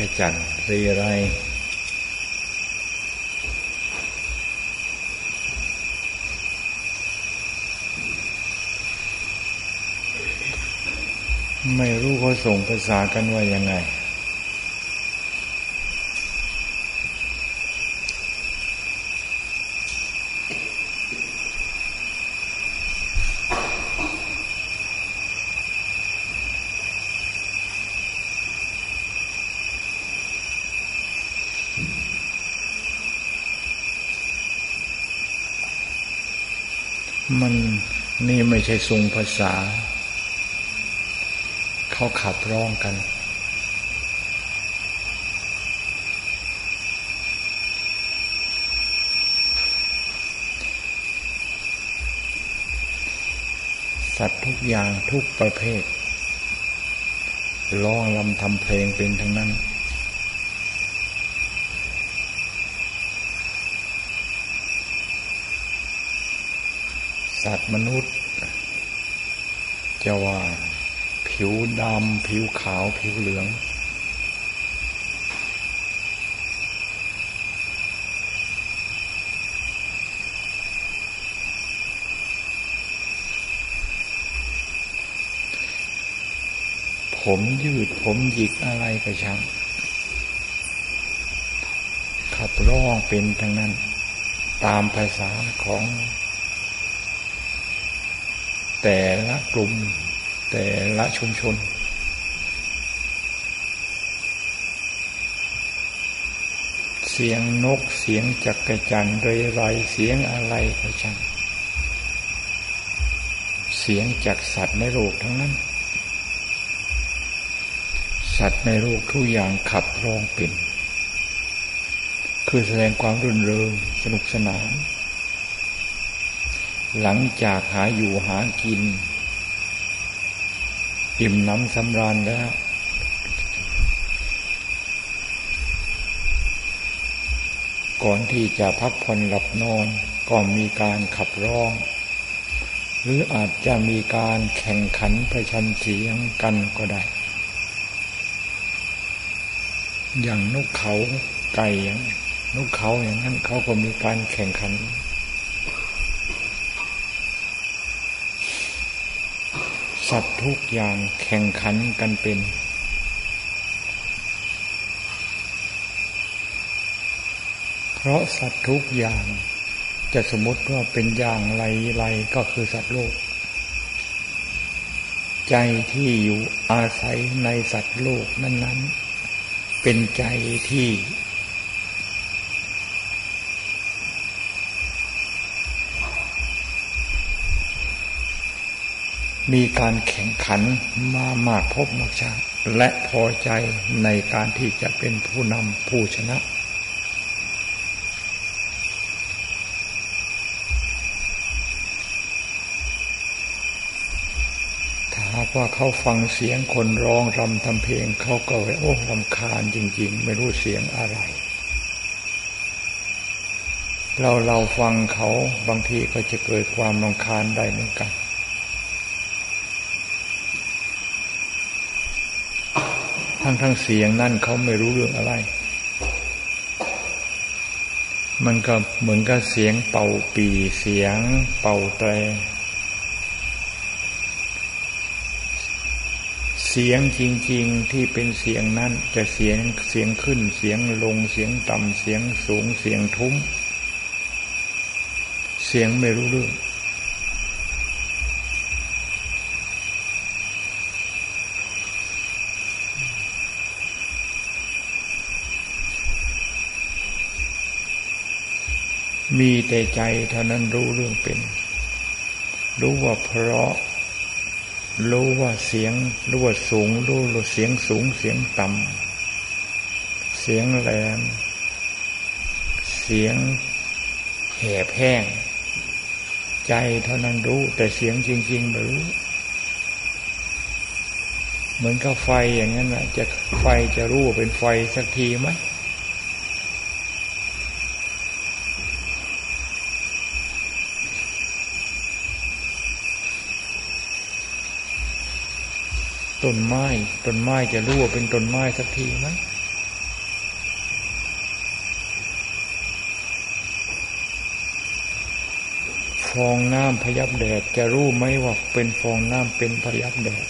พระจันเรไรไม่รู้เขาส่งภาษากันว่ายังไงมันนี่ไม่ใช่ทรงภาษา เขาขับร้องกัน สัตว์ทุกอย่างทุกประเภทร้องลำทำเพลงเป็นทั้งนั้นสัตว์มนุษย์ จะว่า ผิวดำผิวขาวผิวเหลือง ผมยืดผมหยิกอะไรก็ช่างขับร้องเป็นทั้งนั้น ตามภาษาของ แต่ละกลุ่ม แต่ละชุมชน เสียงนกเสียงจักรจันเรไรเสียงอะไรก็ช่างเสียงจากสัตว์ในโลกทั้งนั้น สัตว์ในโลกทุกอย่างขับร้องเป็น คือแสดงความรื่นเริงสนุกสนาน หลังจากหาอยู่หากิน อิ่มน้ำสำราญแล้ว ก่อนที่จะพักผ่อนหลับนอนก็มีการขับร้อง หรืออาจจะมีการแข่งขันประชันเสียงกันก็ได้ อย่างนกเขาไก่อย่างนกเขาอย่างนั้นเขาก็มีการแข่งขัน สัตว์ทุกอย่างแข่งขันกันเป็น เพราะสัตว์ทุกอย่างจะสมมติว่าเป็นอย่างไรไรก็คือสัตว์โลก ใจที่อยู่อาศัยในสัตว์โลกนั้น ๆ เป็นใจที่ มีการแข่งขันมามากพบมากชาและพอใจในการที่จะเป็นผู้นำผู้ชนะ ถ้าว่าเขาฟังเสียงคนร้องรำทำเพลงเขาก็โอ้รำคาญจริง ๆ ไม่รู้เสียงอะไร เราเราฟังเขาบางทีก็จะเกิดความรำคาญได้เหมือนกัน ทั้งทั้งเสียงนั่นเขาไม่รู้เรื่องอะไร มันก็เหมือนกับเสียงเป่าปีเสียง เป่าแตร เสียงจริง ๆที่เป็นเสียงนั้นจะเสียงเสียงขึ้นเสียงลงเสียงต่ำเสียงสูงเสียงทุ้ม เสียงไม่รู้เรื่อง มีแต่ใจเท่านั้นรู้เรื่องเป็น รู้ว่าเพราะ รู้ว่าเสียง รู้ว่าสูง รู้ว่าเสียงสูงเสียงต่ำเสียงแหลมเสียงแหบแห้ง ใจเท่านั้นรู้ แต่เสียงจริงๆไม่รู้ เหมือนกับไฟอย่างนั้นนะจะไฟจะรู้ว่าเป็นไฟสักทีไหม ต้นไม้ต้นไม้จะรู้ว่าเป็นต้นไม้สักทีไหมฟองน้ำพยับแดด จะรู้ไหมว่าเป็นฟองน้ำเป็นพยับแดด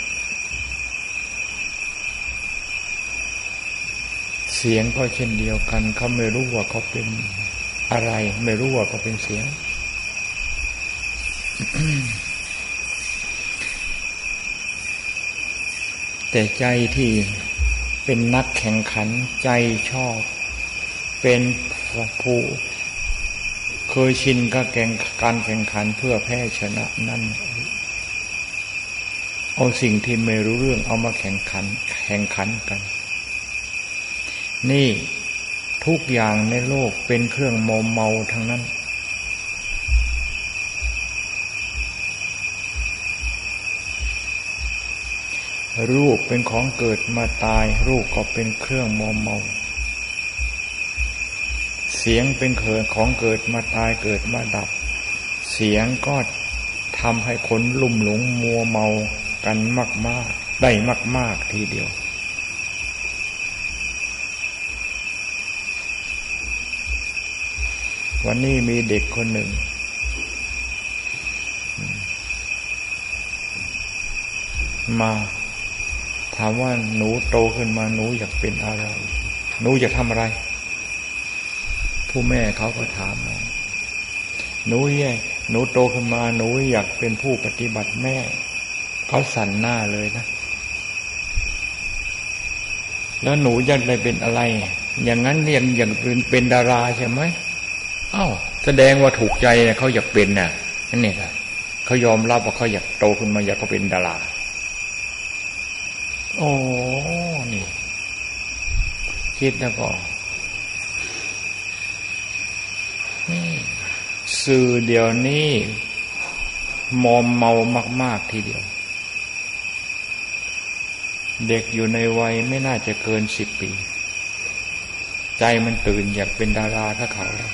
เสียงก็เช่นเดียวกัน เขาไม่รู้ว่าเขาเป็นอะไร ไม่รู้ว่าเขาเป็นเสียง แต่ใจที่เป็นนักแข่งขันใจชอบ เป็นผู้เคยชินกับแข่งการแข่งขันเพื่อแพ้ชนะนั่น เอาสิ่งที่ไม่รู้เรื่องเอามาแข่งขันแข่งขันกัน นี่ทุกอย่างในโลกเป็นเครื่องโมเมาทั้งนั้น รูปเป็นของเกิดมาตาย รูปก็เป็นเครื่องโมเมา เสียงเป็นเขินของเกิดมาตายเกิดมาดับ เสียงก็ทำให้คนลุ่มหลงมัวเมากันมาก ๆ ได้มาก ๆ ทีเดียว วันนี้มีเด็กคนหนึ่งมา ถามว่าหนูโตขึ้นมาหนูอยากเป็นอะไร หนูอยากทำอะไร ผู้แม่เขาก็ถามหนูแย่หนูโตขึ้นมาหนูอยากเป็นผู้ปฏิบัติแม่ เขาสั่นหน้าเลยนะ แล้วหนูอยากได้เป็นอะไร อย่างนั้นเรียนอย่างเป็นเป็นดาราใช่ไหมอ้าวแสดงว่าถูกใจเนี่ยเขาอยากเป็นน่ะนั่นเนี่ยเขายอมรับว่าเขาอยากโตขึ้นมาอยากเขาเป็นดารา โอ้นี่ คิดแล้วก็สื่อเดี๋ยวนี้มอมเมามาก ๆ ทีเดียว เด็กอยู่ในวัยไม่น่าจะเกินสิบปี ใจมันตื่นอยากเป็นดาราถ้าเขาแล้ว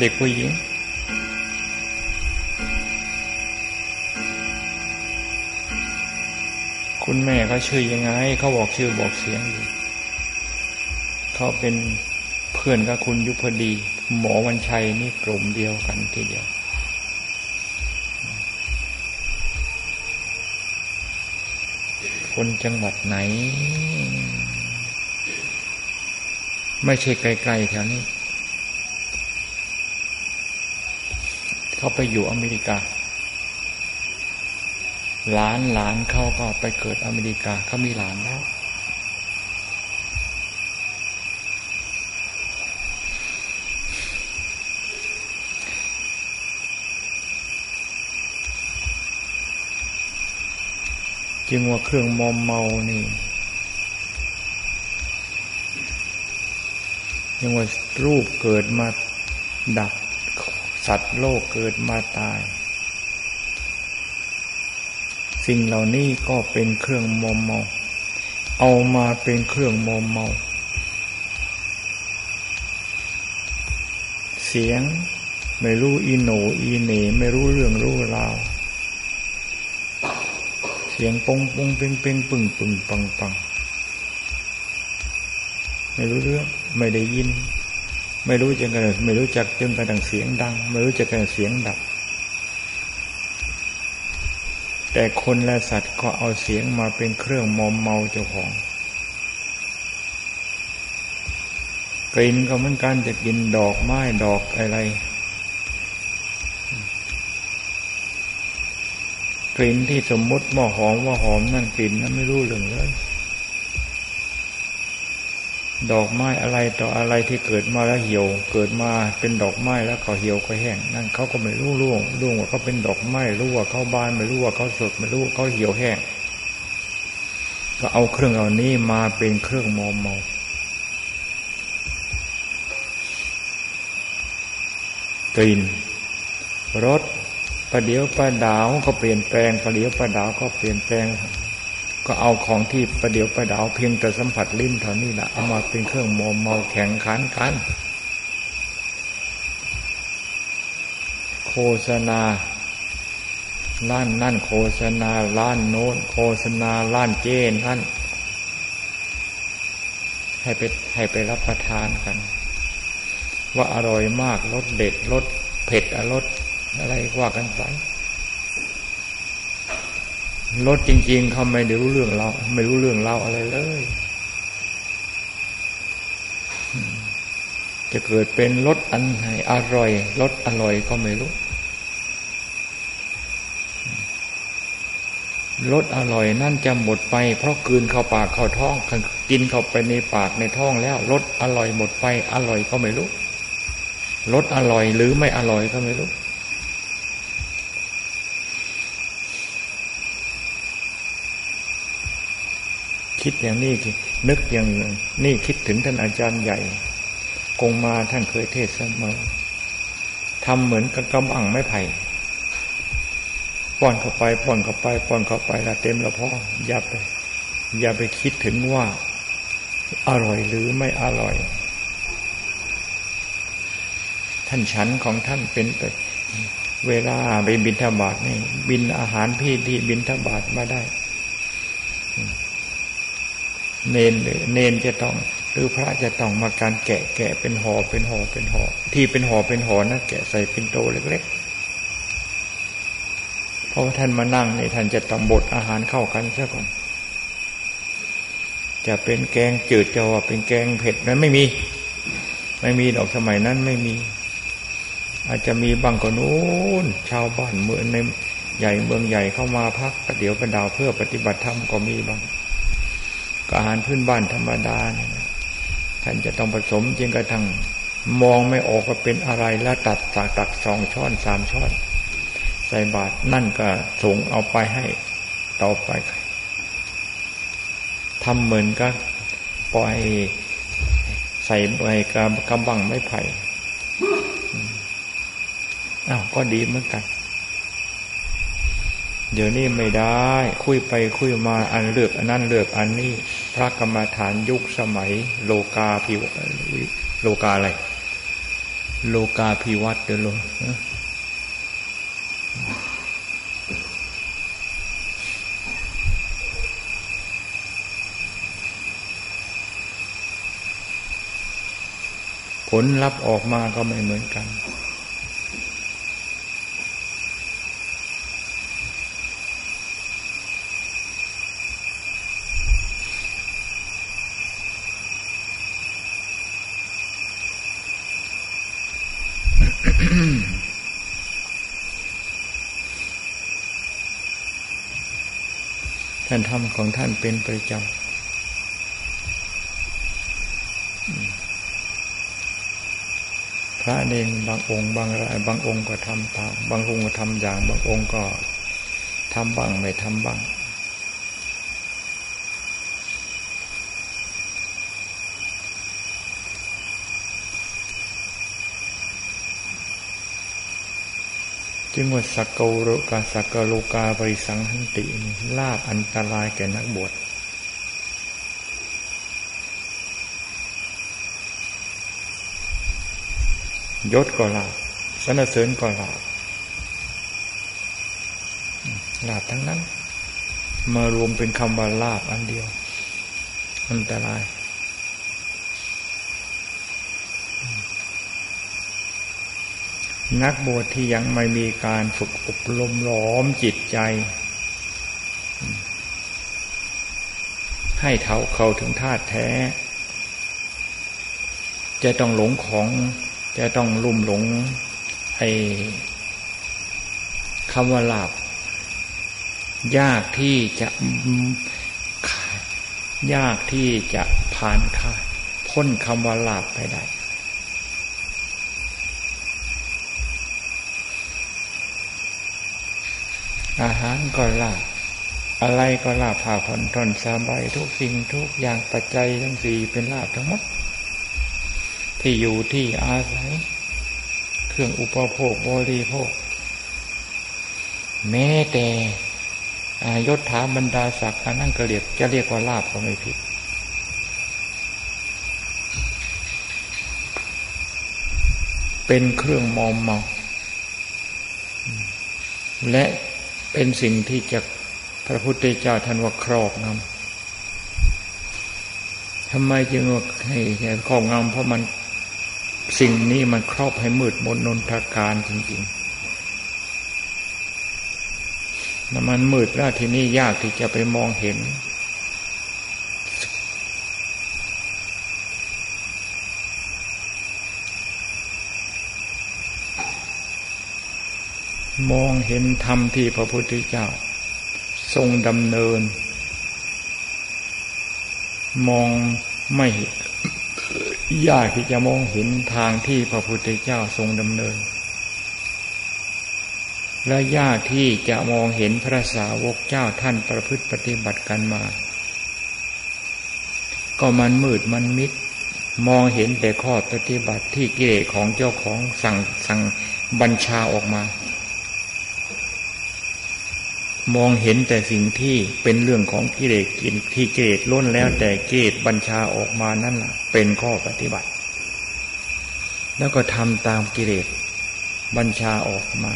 เด็กผู้หญิง คุณแม่เขาชื่อยังไง เขาบอกชื่อบอกเสียงอยู่เขาเป็นเพื่อนกับคุณยุพดี หมอวันชัยนี่กลุ่มเดียวกันทีเดียวคนจังหวัดไหน ไม่ใช่ไกลๆแถวนี้ เขาไปอยู่อเมริกาหลานหลานเขาก็ไปเกิดอเมริกาเขามีหลานแล้ว จึงว่าเครื่องมอมเมานี่ยังว่ารูปเกิดมาดับ สัตว์โลกเกิดมาตาย สิ่งเหล่านี้ก็เป็นเครื่องมอมเมา เอามาเป็นเครื่องมอมเมา เสียงไม่รู้อีโหนอีเหนไม่รู้เรื่องรู้ราวเสียงปงปงเป่งเป่งปึ่งปึ่งปังปังไม่รู้เรื่องไม่ได้ยิน ไม่รู้จักกันไม่รู้จักจึงกระดังเสียงดัง ไม่รู้จักกันเสียงดับ แต่คนและสัตว์ก็เอาเสียงมาเป็นเครื่องมอมเมาเจ้าของกลิ่นก็เหมือนกันจะกินดอกไม้ดอกอะไร กลิ่นที่สมมติว่าหอมว่าหอมนั่นกลิ่นนั้นไม่รู้เรื่องเลย ดอกไม้อะไรต่ออะไรที่เกิดมาแล้วเหี่ยว เกิดมาเป็นดอกไม้แล้วก็เหี่ยวก็แห้งนั่นเขาก็ไม่รู้ร่วงร่วงว่าเขาเป็นดอกไม้รู้ว่าเขาบานไม่รู้ว่าเขาสดไม่รู้เขาเหี่ยวแห้งก็เอาเครื่องเอานี้มาเป็นเครื่องมอมเมากลิ่นรสประเดี๋ยวประดาวก็เปลี่ยนแปลงประเดี๋ยวประดาวก็เปลี่ยนแปลง ก็เอาของที่ประเดี๋ยวประดาวเพียงแต่สัมผัสลิ้นเท่านี้แหละเอามาเป็นเครื่องมอมเมาแข็งขันกัน โฆษณาล้านนั่นโฆษณาล้านโน้นโฆษณาล้านเจนท่านให้ไปให้ไปรับประทานกัน ว่าอร่อยมากรสเด็ดรสเผ็ดอรสอะไรว่ากันไป รสจริง ๆ เขาไม่ได้รู้เรื่องเราไม่รู้เรื่องเราอะไรเลย จะเกิดเป็นรสอันไหนอร่อยรสอร่อยก็ไม่รู้รสอร่อยนั่นจะหมดไป เพราะกืนเข้าปากเข้าท้องกินเข้าไปในปากในท้องแล้วรสอร่อยหมดไป อร่อยก็ไม่รู้รสอร่อยหรือไม่อร่อยก็ไม่รู้ คิดอย่างนี้นึกอย่างนี่คิดถึงท่านอาจารย์ใหญ่กงมาท่านเคยเทศเสมอทำเหมือนกับกำบังไม้ไผ่ป้อนเข้าไปป้อนเข้าไปป้อนเข้าไปละเต็มละพ่ออย่าไป อย่าไปคิดถึงว่า อร่อยหรือไม่อร่อย ท่านฉันของท่านเป็นไปเวลาไปบินทบาทนี่ บินอาหารพี่ที่บินทบาทมาได้ เนนเนนจะต้อง หรือพระจะต้องมาการแกะแกะเป็นห่อเป็นห่อเป็นห่อที่เป็นห่อเป็นห่อนะแกะใส่เป็นโตเล็กๆเพราะท่านมานั่งนี่ท่านจะต้องบดอาหารเข้ากันซะก่อน จะเป็นแกงจืดจะว่าเป็นแกงเผ็ดนั้นไม่มี ไม่มีดอกสมัยนั้นไม่มี อาจจะมีบางก็นู้นชาวบ้านเมืองในใหญ่เมืองใหญ่เข้ามาพักประเดี๋ยวประดาวเพื่อปฏิบัติธรรมก็มีบาง อาหารพื้นบ้านธรรมดาเนี่ยท่านจะต้องผสมจริงกระทั่งมองไม่ออกว่าเป็นอะไรแล้วตัดจากตักสองช้อนสามช้อน ใส่บาตรนั่นก็ส่งเอาไปให้ต่อไปทำเหมือนกับปล่อยใส่ใบกระกำบังไม่ไผ่อ้าวก็ดีเหมือนกัน เดี๋ยวนี้ไม่ได้ คุยไปคุยมาอันเลือกอันนั้นเลือกอันนี้ พระกรรมฐานยุคสมัย โลกาพิวโลกาอะไร โลกาพิวัตเดโลผลลัพธ์ออกมาก็ไม่เหมือนกันานทำของท่านเป็นประจำ พระเนงบางองค์ บางรายบางองค์ก็ทำตาม บางองค์ก็ทำอย่าง บางองค์ก็ทำบ้างไม่ทำบ้าง จึงว่าสักกโรกาสักกโลกาบริสังหันติลาบอันตรายแก่นักบวชยศก็ลาบสนเสริญก็ลาบลาบทั้งนั้น มารวมเป็นคำว่าลาบอันเดียว อันตราย นักบวชที่ยังไม่มีการฝึกอบรมหลอมจิตใจ ให้เท่าเขาถึงธาตุแท้ จะต้องหลงของ จะต้องลุ่มหลงไอ้คำว่าลาบยากที่จะยากที่จะผ่านค่าพ้นคำว่าลาบไปได้ อาหารก็ลาบอะไรก็ลาบผ่าผ่อนทนสบายทุกสิ่งทุกอย่างปัจจัยทั้งสี่เป็นลาบทั้งหมด ที่อยู่ที่อาศัย เครื่องอุปโภคบริโภค แม้แต่ยศถาบรรดาศักดิ์อันนั้นก็เรียกจะเรียกว่าลาบก็ไม่ผิดเป็นเครื่องมอมเมาและ เป็นสิ่งที่จะพระพุทธเจ้าท่านว่าครอบงำทำไมจึงว่าให้ครอบงำเพราะมันสิ่งนี้มันครอบให้มืดมนนนทการจริงๆแล้วมันมืดแล้วทีนี้ยากที่จะไปมองเห็น มองเห็นธรรมที่พระพุทธเจ้า ทรงดำเนิน มองไม่ยากที่จะมองเห็นทางที่พระพุทธเจ้าทรงดำเนิน และยากที่จะมองเห็นพระสาวกเจ้าท่านประพฤติปฏิบัติกันมา ก็มันมืดมันมิด มองเห็นแต่ข้อปฏิบัติที่กิเลสของเจ้าของสั่งสั่งบัญชาออกมา มองเห็นแต่สิ่งที่เป็นเรื่องของกิเลสกินที่กิเลสล้นแล้วแต่กิเลสบัญชาออกมานั่นแหละเป็นข้อปฏิบัติ แล้วก็ทำตามกิเลสบัญชาออกมา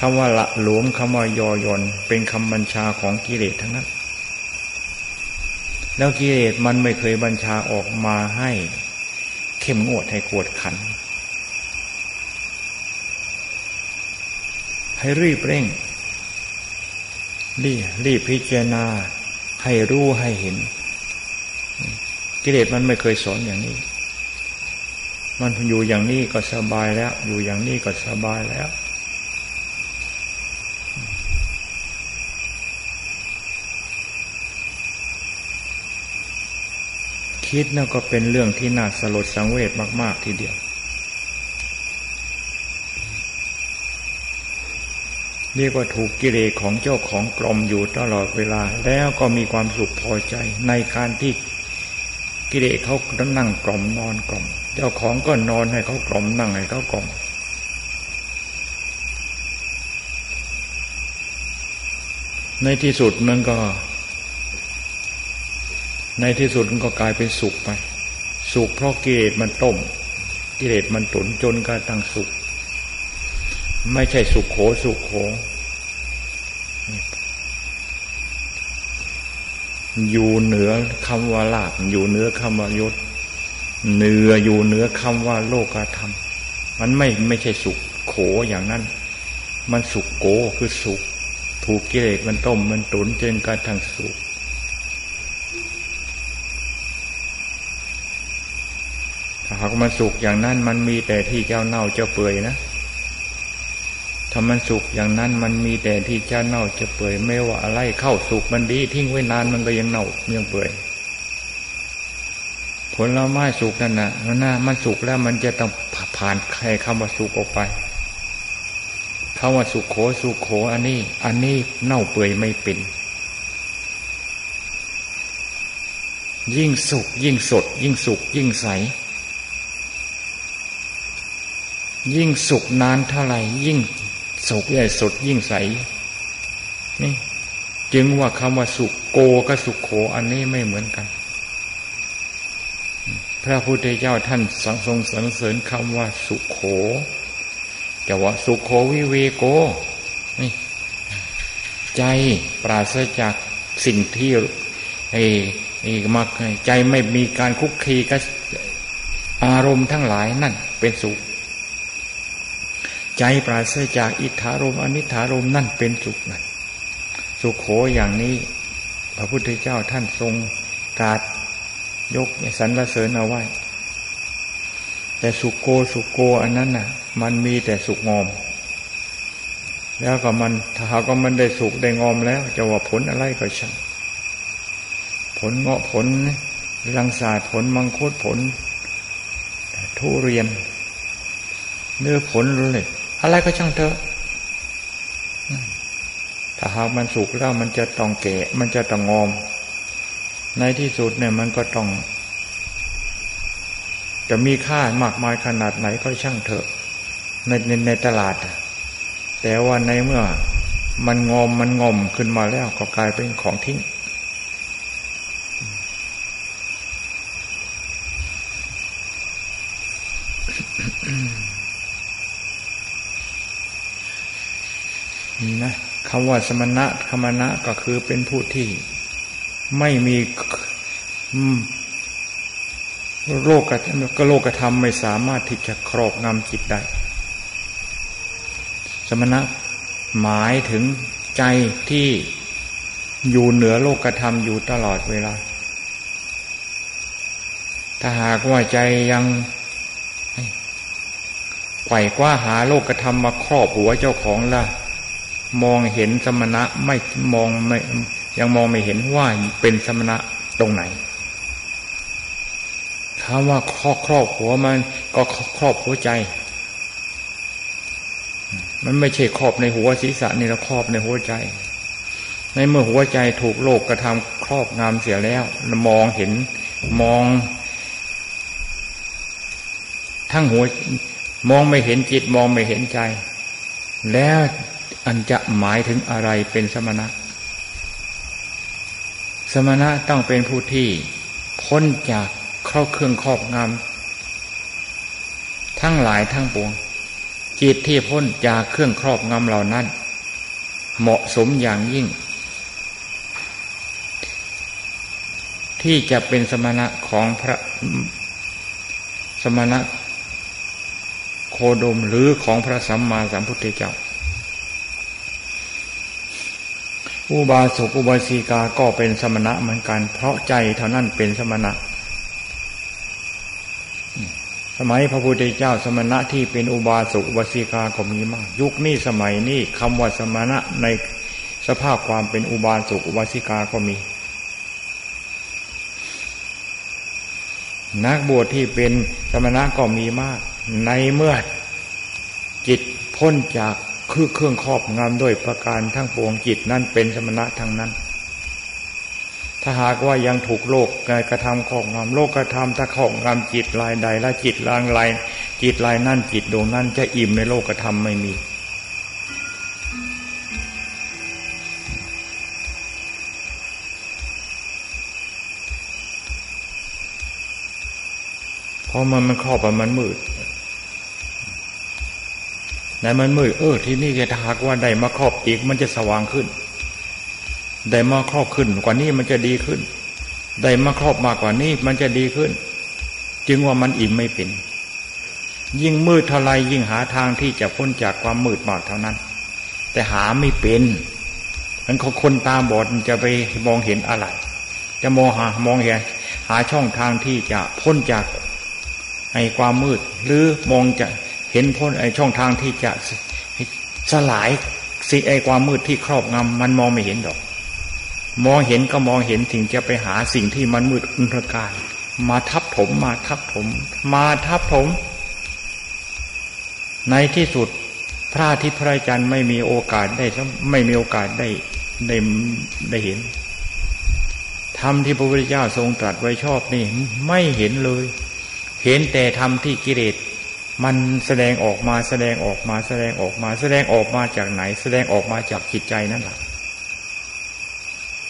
คำว่าละหลวมคำว่ายอยนเป็นคำบัญชาของกิเลสทั้งนั้น แล้วกิเลสมันไม่เคยบัญชาออกมาให้ เข้มงวดให้กวดขัน ให้รีบเร่ง รีรีบพิจารณา ให้รู้ให้เห็น กิเลสมันไม่เคยสอนอย่างนี้ มันอยู่อย่างนี้ก็สบายแล้ว อยู่อย่างนี้ก็สบายแล้ว คิดนั่นก็เป็นเรื่องที่น่าสลดสังเวชมาก ๆ ทีเดียว เรียกว่าถูกกิเลสของเจ้าของกลมอยู่ตลอดเวลา แล้วก็มีความสุขพอใจ ในการที่กิเลสเขานั่งกลมนอนกลมเจ้าของก็นอนให้เขากลมนั่งให้เขากลมในที่สุดมันก็ ในที่สุดมันก็กลายเป็นสุขไป สุขเพราะกิเลสมันต้ม กิเลสมันตุนจนกระทั่งสุข ไม่ใช่สุขโขสุขโข อยู่เหนือคำว่าลาบอยู่เหนือคำว่ายศเหนืออยู่เหนือคำว่าโลกธรรม มันไม่ไม่ใช่สุขโขอย่างนั้น มันสุขโกคือสุข ถูกกิเลสมันต้มมันตุนจนกระทั่งสุขถ้าหากมันสุกอย่างนั้นมันมีแต่ที่เจ้าเน่าเจ้าเปื่อยนะ ถ้ามันสุกอย่างนั้นมันมีแต่ที่จ้าเน่าจ้าเปื่อยไม่ว่าอะไรเข้าสุกมันดี ทิ้งไว้นานมันก็ยังเน่ายังเปื่อยผลไม้สุกนั่นนะมันน่ามันสุกแล้วมันจะต้องผ่านใครคำว่าสุกออกไปคำว่าสุกโขสุกโขอันนี้ อันนี้เน่าเปื่อยไม่เป็น ยิ่งสุกยิ่งสด ยิ่งสุกยิ่งใส ยิ่งสุกนานเท่าไหร่ยิ่ง สุกใหญ่สดยิ่งใสนี่จึงว่าคำว่าสุขโกกับสุขโข อันนี้ไม่เหมือนกัน พระพุทธเจ้าท่านสังทรงสรรเสริญคำว่าสุขโขจะว่าสุขโขวิเวโกนี่ใจปราศจากสิ่งที่ไอ้ไอ้มักใจไม่มีการคุกคีกับอารมณ์ทั้งหลายนั่นเป็นสุข ใจปราศจากอิทธารมอนิธารมนั่นเป็นสุขนั่นสุขโขอย่างนี้ พระพุทธเจ้าท่านทรงกาดยกสรรเสริญเอาไว้ แต่สุขโกสุขโกอันนั้นน่ะ มันมีแต่สุขงอม แล้วก็มันถ้าหากว่ามันได้สุขได้งอมแล้ว จะว่าผลอะไรก็ช่างผลเงาะผลลังสาดผลมังคุดผล ทุเรียน เนื้อผลเลย อะไรก็ช่างเถอะถ้าหากมันสุกแล้วมันจะต้องแก่ มันจะต้องงอม ในที่สุดเนี่ยมันก็ต้อง จะมีค่ามากมายขนาดไหนก็ช่างเถอะ ในในในตลาด แต่ว่าในเมื่อมันงอมมันงอมขึ้นมาแล้วก็กลายเป็นของทิ้งนะ คำว่าสมณะคมณะก็คือเป็นผู้ที่ไม่มีโลกก็โลกธรรมไม่สามารถที่จะครอบงำจิตได้ สมณะหมายถึงใจที่อยู่เหนือโลกธรรมอยู่ตลอดเวลา ถ้าหากว่าใจยังไขว่คว้าหาโลกธรรมมาครอบหัวเจ้าของล่ะ มองเห็นสมณะไม่มองไม่ยังมองไม่เห็นว่าเป็นสมณะตรงไหนคำว่าครอบครอบหัวมันก็ครอบหัวใจ มันไม่ใช่ครอบในหัวศีรษะนี่เราครอบในหัวใจ ในเมื่อหัวใจถูกโลกกระทำครอบงามเสียแล้วมองเห็นมอง ทั้งหัว มองไม่เห็นจิตมองไม่เห็นใจ แล้ว อันจะหมายถึงอะไรเป็นสมณะ สมณะต้องเป็นผู้ที่พ้นจากเข้าเครื่องครอบงำทั้งหลายทั้งปวง จิตที่พ้นจากเครื่องครอบงำเหล่านั้น เหมาะสมอย่างยิ่ง ที่จะเป็นสมณะของพระสมณะโคดมหรือของพระสัมมาสัมพุทธเจ้า อุบาสกอุบาสิกาก็เป็นสมณะเหมือนกัน เพราะใจเท่านั้นเป็นสมณะ สมัยพระพุทธเจ้าสมณะที่เป็นอุบาสกอุบาสิกาก็มีมาก ยุคนี้สมัยนี้คำว่าสมณะในสภาพความเป็นอุบาสกอุบาสิกาก็มี นักบวชที่เป็นสมณะก็มีมาก ในเมื่อจิตพ้นจาก คือเครื่องครอบงำด้วยประการทั้งปวงจิตนั้นเป็นสมณะทั้งนั้น ถ้าหากว่ายังถูกโลกกระทำครอบงำโลกกระทำถ้าครอบงำจิตลายใดและจิตลางลายจิตลายนั่นจิตดวงนั้นจะอิ่มในโลกกระทำไม่มีเพราะมันมันครอบมันมืด แต่มันมืดเออที่นี่แกถ้าหากว่าได้มาครอบอีก มันจะสว่างขึ้น ได้มาครอบขึ้น กว่านี้มันจะดีขึ้น ได้มาครอบมากกว่านี้มันจะดีขึ้น จึงว่ามันอิ่มไม่เป็น ยิ่งมืดเท่าไรยิ่งหาทางที่จะพ้นจากความมืดมากเท่านั้น แต่หาไม่เป็นมันคนตาบอดจะไปมองเห็นอะไร จะมองหามองเห็น หาช่องทางที่จะพ้นจากไอ้ความมืด หรือมองจะ เห็นพ้นไอช่องทางที่จะสลายสิไอความมืดที่ครอบงำมันมองไม่เห็นดอก มองเห็นก็มองเห็นถึงจะไปหาสิ่งที่มันมืดอุนทการมาทับถมมาทับถม มาทับถม ในที่สุดพระอาทิตย์พระจันทร์ไม่มีโอกาสได้ไม่มีโอกาสได้ได้ได้เห็นธรรมที่พระพุทธเจ้าทรงตรัสไว้ชอบนี่ไม่เห็นเลย เห็นแต่ธรรมที่กิเลส มันแสดงออกมาแสดงออกมาแสดงออกมา แสดงออกมาจากไหน แสดงออกมาจากจิตใจนั่นแหละ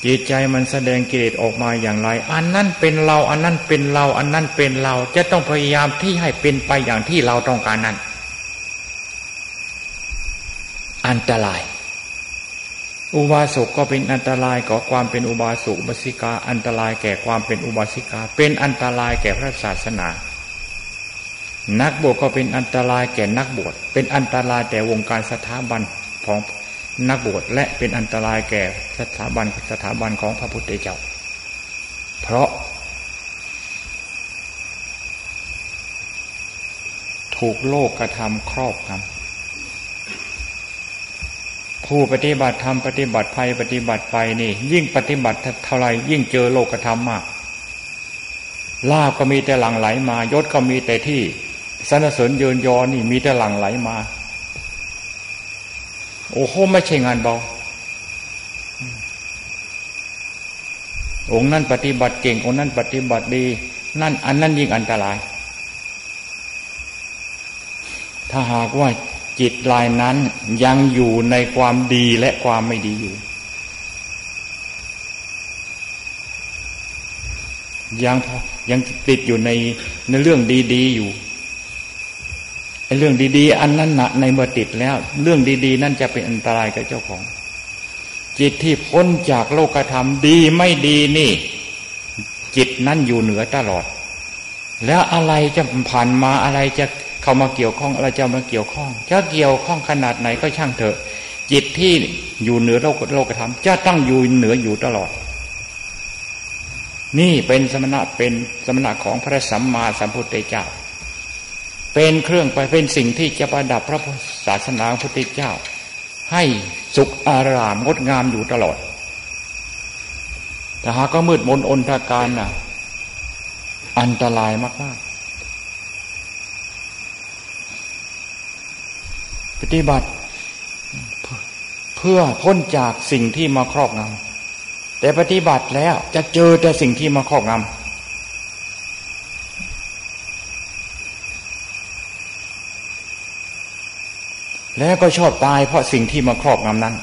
จิตใจมันแสดงกิเลสออกมาอย่างไร อันนั้นเป็นเราอันนั้นเป็นเรา อันนั้นเป็นเรา จะต้องพยายามที่ให้เป็นไปอย่างที่เราต้องการนั้น อันตราย อุบาสกก็เป็นอันตรายก่อความเป็นอุบาสกอุบาสิกา อันตรายแก่ความเป็นอุบาสิกา เป็นอันตรายแก่พระศาสนา นักบวชก็เป็นอันตรายแก่นักบวชเป็นอันตรายแต่วงการสถาบันของนักบวชและเป็นอันตรายแก่สถาบันสถาบันของพระพุทธเจ้า เพราะ ถูกโลกกระทำครอบงำผู้ปฏิบัติธรรมปฏิบัติภัยปฏิบัติไปนี่ ยิ่งปฏิบัติเท่าไรยิ่งเจอโลกกระทำมากลาบก็มีแต่หลังไหลมายศก็มีแต่ที่ สรรเสริญเยินยอนี่มีแต่หลั่งไหลมา โอ้โหไม่ใช่งานเบา องค์นั้นปฏิบัติเก่ง องค์นั้นปฏิบัติดี นั่นอันนั้นยิ่งอันตราย ถ้าหากว่าจิตลายนั้นยังอยู่ในความดีและความไม่ดีอยู่ ยังยังติดอยู่ในในเรื่องดี ๆ อยู่ ไอ้เรื่องดี ๆ อันนั้นนะในเมื่อติดแล้ว เรื่องดี ๆ นั่นจะเป็นอันตรายกับเจ้าของ จิตที่พ้นจากโลกธรรมดีไม่ดีนี่ จิตนั้นอยู่เหนือตลอด แล้วอะไรจะผ่านมาอะไรจะเข้ามาเกี่ยวข้องอะไรจะมาเกี่ยวข้องจะเกี่ยวข้องขนาดไหนก็ช่างเถอะ จิตที่อยู่เหนือโลกโลกธรรมจะต้องอยู่เหนืออยู่ตลอด นี่เป็นสมณะเป็นสมณะของพระสัมมาสัมพุทธเจ้า เป็นเครื่องไปเป็นสิ่งที่จะประดับพระศาสนาพุทธเจ้า ให้สุขอารามงดงามอยู่ตลอด แต่หากก็มืดมนอนทาการน่ะ อันตรายมากๆปฏิบัติเพื่อพ้นจากสิ่งที่มาครอบงำแต่ปฏิบัติแล้วจะเจอแต่สิ่งที่มาครอบงำ แล้วก็ชอบตายเพราะสิ่งที่มาครอบงำนั้น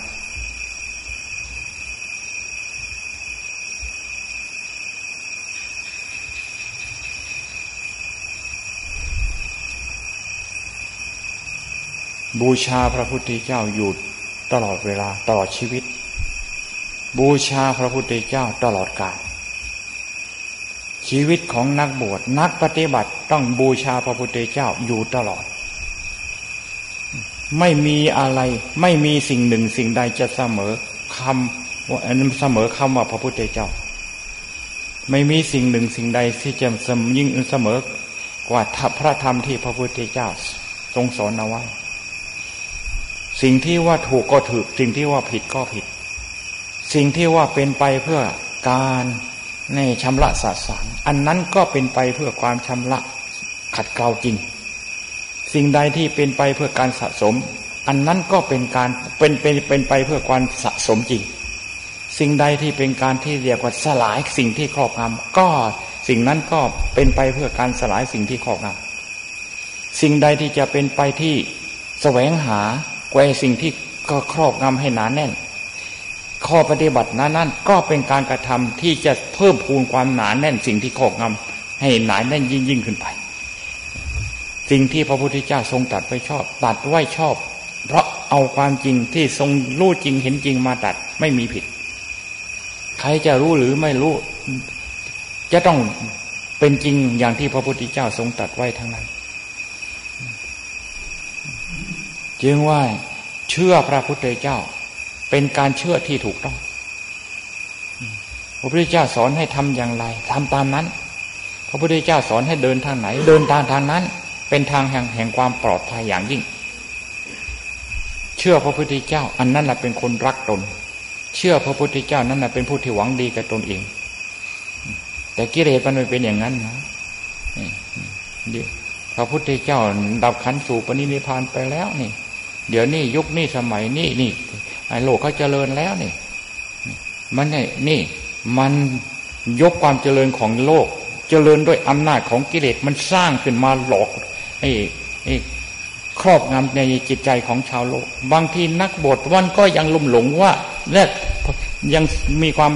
บูชาพระพุทธเจ้าอยู่ตลอดเวลาตลอดชีวิต บูชาพระพุทธเจ้าตลอดกาลชีวิตของนักบวชนักปฏิบัติต้องบูชาพระพุทธเจ้าอยู่ตลอด ไม่มีอะไร ไม่มีสิ่งหนึ่งสิ่งใดจะเสมอคำว่าเสมอคำว่าพระพุทธเจ้า ไม่มีสิ่งหนึ่งสิ่งใดที่จะยิ่งเสมอกว่าพระธรรมที่พระพุทธเจ้า ทรงสอนเอาไว้สิ่งที่ว่าถูกก็ถูกสิ่งที่ว่าผิดก็ผิด สิ่งที่ว่าเป็นไปเพื่อการในชำระสาสารอันนั้นก็เป็นไปเพื่อความชำระขัดเกลาจริง สิ่งใดที่เป็นไปเพื่อการสะสม อันนั้นก็เป็นการเป็นเป็นเป็นไปเพื่อการสะสมจริง สิ่งใดที่เป็นการที่เรียกว่าสลายสิ่งที่ครอบงำก็สิ่งนั้นก็เป็นไปเพื่อการสลายสิ่งที่ครอบงำสิ่งใดที่จะเป็นไปที่แสวงหาแกวสิ่งที่ก็ครอบงำให้หนาแน่น ข้อปฏิบัตินั้นนั่นก็เป็นการกระทำที่จะเพิ่มพูนความหนาแน่นสิ่งที่ครอบงำให้หนาแน่นยิ่งยิ่งขึ้นไป สิ่งที่พระพุทธเจ้าทรงตัดไปชอบ ตัดไว้ชอบ เพราะเอาความจริงที่ทรงรู้จริงเห็นจริงมาตัดไม่มีผิด ใครจะรู้หรือไม่รู้ จะต้องเป็นจริงอย่างที่พระพุทธเจ้าทรงตัดไว้ทั้งนั้น จึงว่าเชื่อพระพุทธเจ้า เป็นการเชื่อที่ถูกต้อง พระพุทธเจ้าสอนให้ทำอย่างไรทำตามนั้น พระพุทธเจ้าสอนให้เดินทางไหน เดินทางทางนั้น เป็นทางแห่งแห่งความปลอดภัยอย่างยิ่ง เชื่อพระพุทธเจ้า อันนั้นแหละเป็นคนรักตน เชื่อพระพุทธเจ้านั้นแหละเป็นผู้ที่หวังดีกับตนเอง แต่กิเลสมันไม่เป็นอย่างนั้นนะดีพระพุทธเจ้าดับขันสู่ปณิมิพานไปแล้วนี่ เดี๋ยวนี้ยุคนี้สมัยนี้นี่ไอ้โลกเขาเจริญแล้วนี่มันนี่นี่ มันยกความเจริญของโลก เจริญด้วยอำนาจของกิเลสมันสร้างขึ้นมาหลอก ไอ้ไอ้ครอบงำในจิตใจของชาวโลก บางทีนักบวชวันก็ยังลุ่มหลงว่าและยังมีความ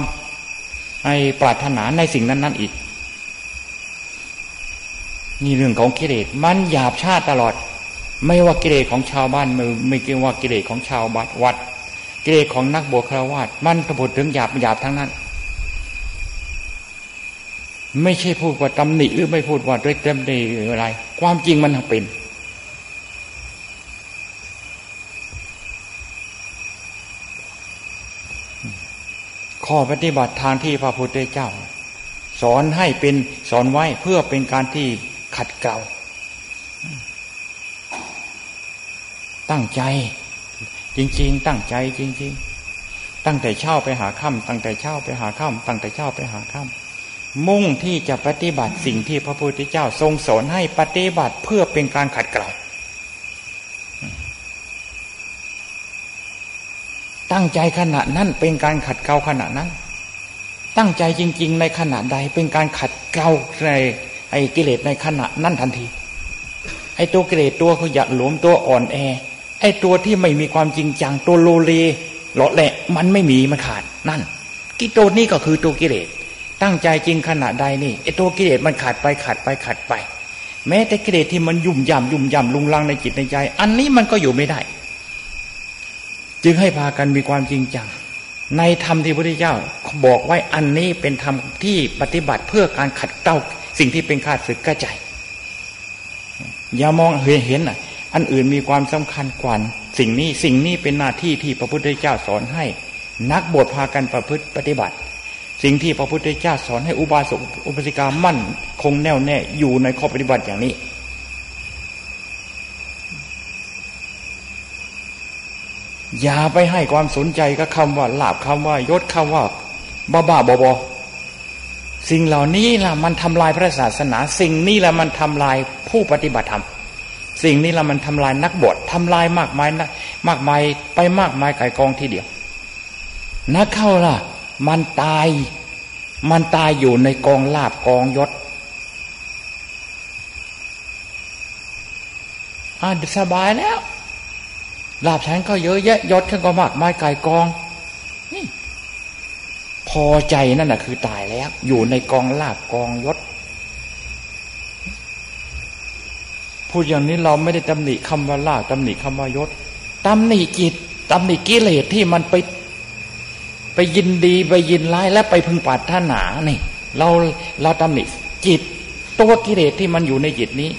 ไอปรารถนาในสิ่งนั้นนั้นอีก นี่เรื่องของกิเลสมันหยาบชาติตลอด ไม่ว่ากิเลสของชาวบ้านไม่ไม่เกี่ยวว่ากิเลสของชาวบัดวัดกิเลสของนักบวชคราวาสมันพูดถึงหยาบหยาบทั้งนั้น ไม่ใช่พูดว่าตำหนิหรือไม่พูดว่าด้วยเต็มดีอะไร ความจริงมันเป็น ข้อปฏิบัติทางที่พระพุทธเจ้า สอนให้เป็นสอนไว้เพื่อเป็นการที่ขัดเกลาตั้งใจ จริง ๆ ตั้งใจจริง ๆ ตั้งแต่เช้าไปหาค่ำตั้งแต่เช้าไปหาค่ำตั้งแต่เช้าไปหาค่ำ มุ่งที่จะปฏิบัติสิ่งที่พระพุทธเจ้าทรงสอนให้ปฏิบัติเพื่อเป็นการขัดเกลาตั้งใจขณะนั้นเป็นการขัดเกลาขณะนั้น ตั้งใจจริง ๆ ในขณะใดเป็นการขัดเกลาในไอ้กิเลสในขณะนั้นทันที ไอ้ตัวกิเลสตัวขยันหลวมตัวอ่อนแอ ไอ้ตัวที่ไม่มีความจริงจังตัวโลเลหล่อแหละ มันไม่มีมันขาดนั่นกิโตนี้ก็คือตัวกิเลส ตั้งใจจริงขณะใดนี่ไอตัวกิเลสมันขาดไปขาดไปขาดไป แม้แต่กิเลสที่มันยุ่มยำยุ่มยำลุงลังในจิตในใจ อันนี้มันก็อยู่ไม่ได้ จึงให้พากันมีความจริงจัง ในธรรมที่พระพุทธเจ้าบอกไว้อันนี้เป็นธรรมที่ปฏิบัติเพื่อการขัดเกลาสิ่งที่เป็นข้าศึกกระจายอย่ามองเห็นเห็นอะ อันอื่นมีความสำคัญกว่าสิ่งนี้สิ่งนี้เป็นหน้าที่ที่พระพุทธเจ้าสอนให้ นักบวชพากันประพฤติปฏิบัติ สิ่งที่พระพุทธเจ้าสอนให้อุบาสกอุปสิกามั่น คงแน่วแน่อยู่ในข้อปฏิบัติอย่างนี้ อย่าไปให้ความสนใจกับคำว่าลาบคำว่ายศคำว่าบ้าบ้าบอบอสิ่งเหล่านี้ล่ะมันทำลายพระศาสนา สิ่งนี้ล่ะมันทำลายผู้ปฏิบัติธรรมสิ่งนี้ล่ะมันทำลายนักบวชทำลายมากมายนะมากมายไปมากมายไก่กองทีเดียวนักเข้าล่ะ มันตาย มันตายอยู่ในกองลาบกองยศอ่าสบายแล้วลาบฉันก็เยอะแยะยศฉันก็มากไมายไก่กอง นี่ พอใจนั่นแหะคือตายแล้ว อยู่ในกองลาบกองยศพูดอย่างนี้เราไม่ได้ตำหนิคำว่าลาบตำหนิคำว่ายศตำหนิจิตตำหนิกิเลสที่มันไป ไปยินดีไปยินร้ายและไปพึงปรารถนานี่เราเราตำหนิจิตตัวกิเลสที่มันอยู่ในจิตนี้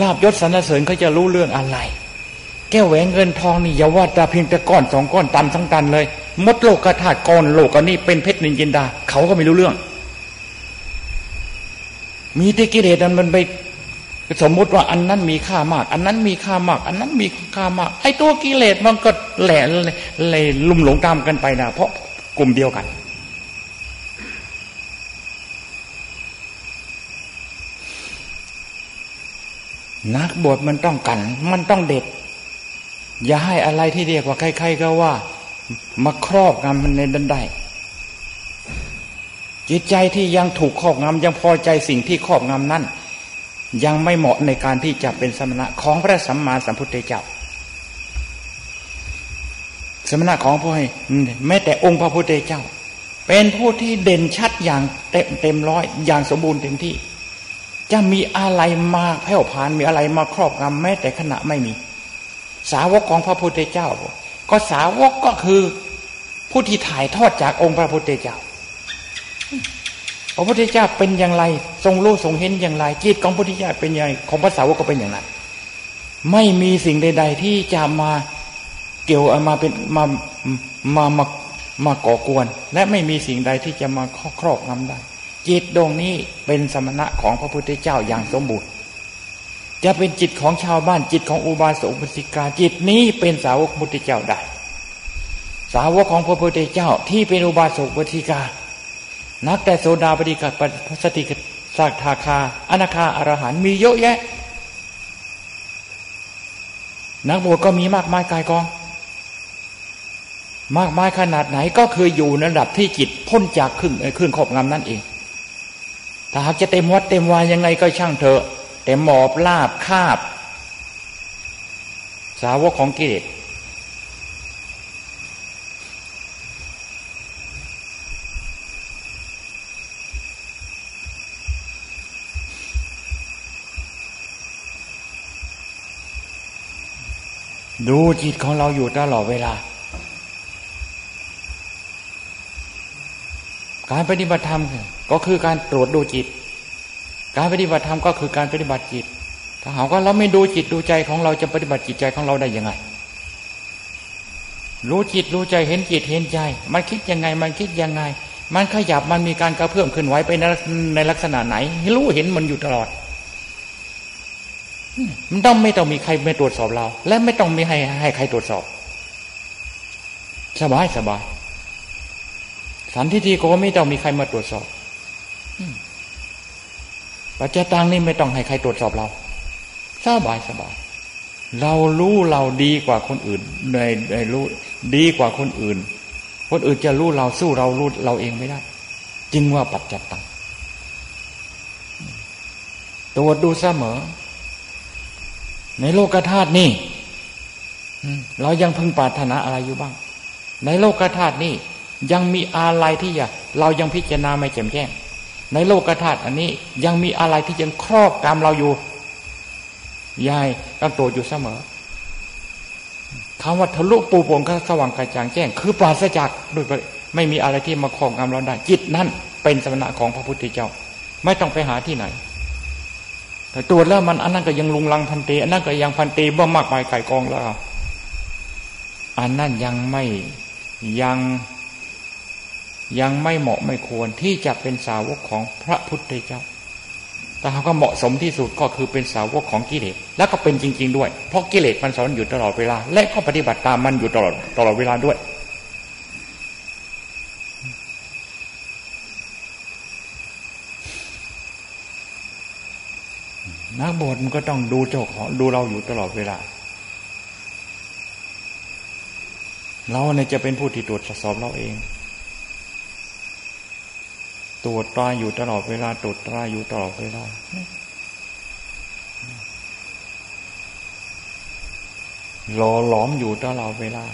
ลาบยศสรรเสริญเขาจะรู้เรื่องอะไร แก้วแหวนเงินทองนี่อย่าว่าแต่เพียงแต่ก้อนสองก้อนตันทั้งตันเลยมดโลกกระถาก้อนโลกอันนี้เป็นเพชรนินจินดาเขาก็ไม่รู้เรื่อง มีที่กิเลสนั้นมันไป สมมุติว่าอันนั้นมีค่ามาก อันนั้นมีค่ามาก อันนั้นมีค่ามาก ไอ้ตัวกิเลสมันก็แหล่เลยลุ่มหลงตามกันไปนะเพราะกลุ่มเดียวกัน นักบวชมันต้องกัน มันต้องเด็ด อย่าให้อะไรที่เรียกว่าใครๆก็ว่า มาครอบงำมันในดันได้จิตใจที่ยังถูกครอบงำยังพอใจสิ่งที่ครอบงำนั้น ยังไม่เหมาะในการที่จะเป็นสมณะของพระสัมมาสัมพุทธเจ้า สมณะของพระให้แม้แต่องค์พระพุทธเจ้า เป็นผู้ที่เด่นชัดอย่างเต็มเต็มร้อยอย่างสมบูรณ์เต็มที่ จะมีอะไรมาแผ่วพานมีอะไรมาครอบงำแม้แต่ขณะไม่มี สาวกของพระพุทธเจ้า ก็สาวกก็คือผู้ที่ถ่ายทอดจากองค์พระพุทธเจ้า พระพุทธเจ้าเป็นอย่างไร ทรงรู้ทรงเห็นอย่างไร จิตของพระพุทธเจ้าเป็นอย่างไรของพระสาวกก็เป็นอย่างนั้นไม่มีสิ่งใด ๆ ที่จะมาเกี่ยวมาเป็นมามามามาก่อกวน และไม่มีสิ่งใดที่จะมาครอบงำได้ จิตดวงนี้เป็นสมณะของพระพุทธเจ้าอย่างสมบูรณ์จะเป็นจิตของชาวบ้านจิตของอุบาสกอุบาสิกาจิตนี้เป็นสาวกพุทธเจ้าได้ สาวกของพระพุทธเจ้าที่เป็นอุบาสกอุบาสิกา นักแต่โสดาปฏิกัปสติกสักทาคาอนาคาอรหันมีเยอะแยะ นักบวชก็มีมากมายกายกอง มากมายขนาดไหนก็คืออยู่ในระดับที่จิตพ้นจากครึ่งครึ่งขอบงำนั่นเอง ถ้าหากจะเต็มวัดเต็มวายยังไงก็ช่างเถอะแต่หมอบลาบคาบ สาวกของกิเลส ดูจิตของเราอยู่ตลอดเวลา การปฏิบัติธรรมก็คือการตรวจดูจิต การปฏิบัติธรรมก็คือการปฏิบัติจิต ถ้าหากว่าเราไม่ดูจิตดูใจของเราจะปฏิบัติจิตใจของเราได้ยังไง รู้จิตรู้ใจเห็นจิตเห็นใจ มันคิดยังไง มันคิดยังไง มันขยับมันมีการกระเพื่อมขึ้นไหวไปในในลักษณะไหน รู้เห็นมันอยู่ตลอด มันต้องไม่ต้องมีใครมาตรวจสอบเรา และไม่ต้องมีให้ให้ใครตรวจสอบ สบายสบายสันทิฏฐิก็ไม่ต้องมีใครมาตรวจสอบปัจจตังนี่ไม่ต้องให้ใครตรวจสอบเราสบายสบาย เรารู้เราดีกว่าคนอื่นในในรู้ดีกว่าคนอื่น คนอื่นจะรู้เราสู้เรารู้เราเองไม่ได้ จึงว่าปัจจตังตรวจดูเสมอ ในโลกธาตุนี่เรายังพึงปรารถนาอะไรอยู่บ้าง ในโลกธาตุนี่ยังมีอะไรที่อยากเรายังพิจารณาไม่แจ่มแจ้ง ในโลกธาตุอันนี้ยังมีอะไรที่ยังครอบกรรมเราอยู่ยายต้องตรวอยู่เสมอคำว่าทะลุปูโป่งก็สว่างกระจ่างแจ้ง คือปราศจากด้วยไม่มีอะไรที่มาครอบงำเราได้ จิตนั่นเป็นสมณะของพระพุทธเจ้า ไม่ต้องไปหาที่ไหน แต่ตรวจแล้วมันอันนั้นก็ยังลุงลังพันเต อันนั้นก็ยังพันเตบ่มากมายไก่กองแล้วอันนั้นยังไม่ยังยังไม่เหมาะไม่ควรที่จะเป็นสาวกของพระพุทธเจ้า แต่เขาก็เหมาะสมที่สุดก็คือเป็นสาวกของกิเลส แล้วก็เป็นจริง ๆ ด้วย เพราะกิเลสมันสอนอยู่ตลอดเวลา และก็ปฏิบัติตามมันอยู่ตลอดตลอดเวลาด้วย นักบวชมันก็ต้องดูเจ้าของดูเราอยู่ตลอดเวลา เราเนี่ยจะเป็นผู้ที่ตรวจสอบเราเอง ตรวจตราอยู่ตลอดเวลา ตรวจตราอยู่ตลอดเวลาหล่อหลอมอยู่ตลอดเวลา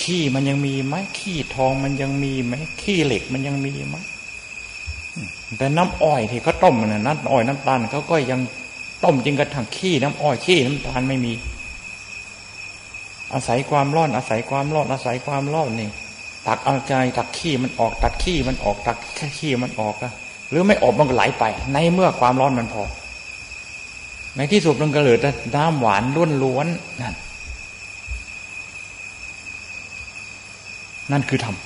ขี้มันยังมีไหมขี้ทองมันยังมีไหมขี้เหล็กมันยังมีไหม แต่น้ำอ้อยที่เขาต้มนะน้ำอ้อยน้ำตาลเขาก็ยังต้มจริงกระทั่งขี้น้ำอ้อยขี้น้ำตาลไม่มี อาศัยความร้อน อาศัยความร้อนอาศัยความร้อนนี่ตักเอาใจตักขี้มันออก ตัดขี้มันออก ตักแค่ขี้มันออกอะหรือไม่ออกมันก็ไหลไป ในเมื่อความร้อนมันพอในที่สุดมันก็เหลือแต่น้ำหวานล้วนล้วนนั่นนั่นคือธรรม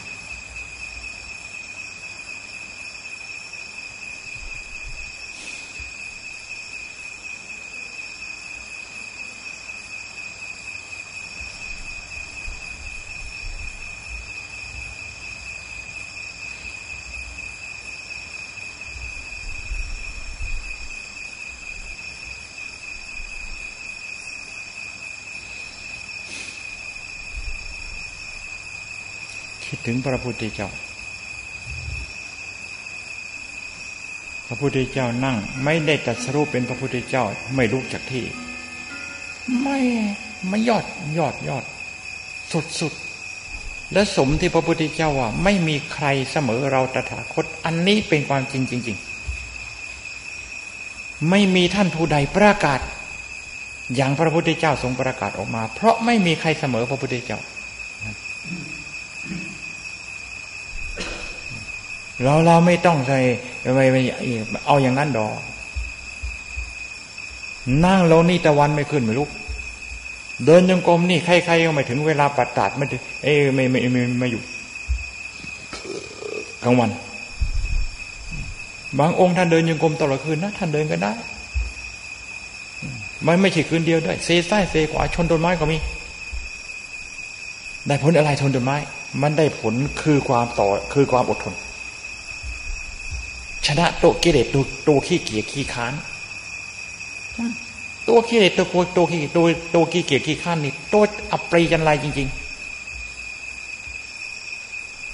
ถึงพระพุทธเจ้า พระพุทธเจ้านั่ง ไม่ได้ตัดสรุปเป็นพระพุทธเจ้า ไม่ลุกจากที่ ไม่ไม่ยอดยอดยอด สุดสุดและสมที่พระพุทธเจ้าว่า ไม่มีใครเสมอเราตถาคต อันนี้เป็นความจริงจริง ๆ ไม่มีท่านผู้ใดประกาศ อย่างพระพุทธเจ้าทรงประกาศออกมา เพราะไม่มีใครเสมอพระพุทธเจ้า เราเราไม่ต้องใส่ไปไปเอาอย่างนั้นดอก นั่งลงนี่ตะวันไม่ขึ้นไม่ลุกเดินยังกรมนี่ใครๆก็ไม่ถึงเวลาปัดตัดไม่ถึงเอ้ไม่ไม่ไม่ไม่อยู่กลางวัน บางองค์ท่านเดินยังกรมตลอดคืนนะท่านเดินก็ได้ไม่ไม่ใช่คืนเดียวด้วยเซซ้ายเซขวาชนต้นไม้ก็มี ได้ผลอะไรชนต้นไม้ มันได้ผลคือความต่อคือความอดทน ชนะตัวกิเลสตัวตัวขี้เกียจขี้ค้านตัวกิเลสตัวตัวขี้ตัวตัวขี้เกียจขี้ค้านนี่ตัวอัปรีจันไรจริง ๆ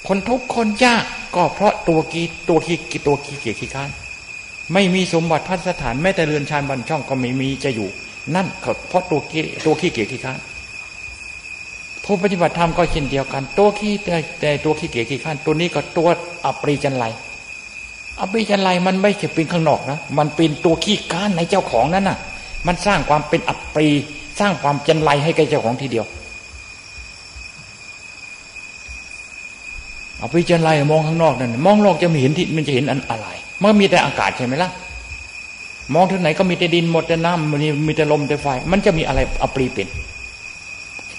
คนทุกคนยากก็เพราะตัวกีตัวขี้ตัวขี้เกียจขี้ค้าน ไม่มีสมบัติพัฒสถานแม้แต่เรือนชานบันช่องก็ไม่มีจะอยู่ นั่นเพราะตัวกีตัวขี้เกียจขี้ค้านผู้ปฏิบัติธรรมก็เช่นเดียวกัน ตัวขี้แต่แต่ตัวขี้เกียจขี้ค้าน ตัวนี้ก็ตัวอัปรีจันไร อภิจันไรมันไม่ใช่เป็นข้างนอกนะ มันเป็นตัวขี้ก้านในเจ้าของนั่นน่ะ มันสร้างความเป็นอัปรีสร้างความจันไรให้แก่เจ้าของทีเดียวอภิจันไรมองข้างนอกนั่นมองโลกจะไม่เห็นที่มันจะเห็นอันอะไรมันมีแต่อากาศใช่ไหมล่ะมองที่ไหนก็มีแต่ดินหมดแต่น้ำมันมีแต่ลมแต่ไฟ มันจะมีอะไรอัปรีเป็น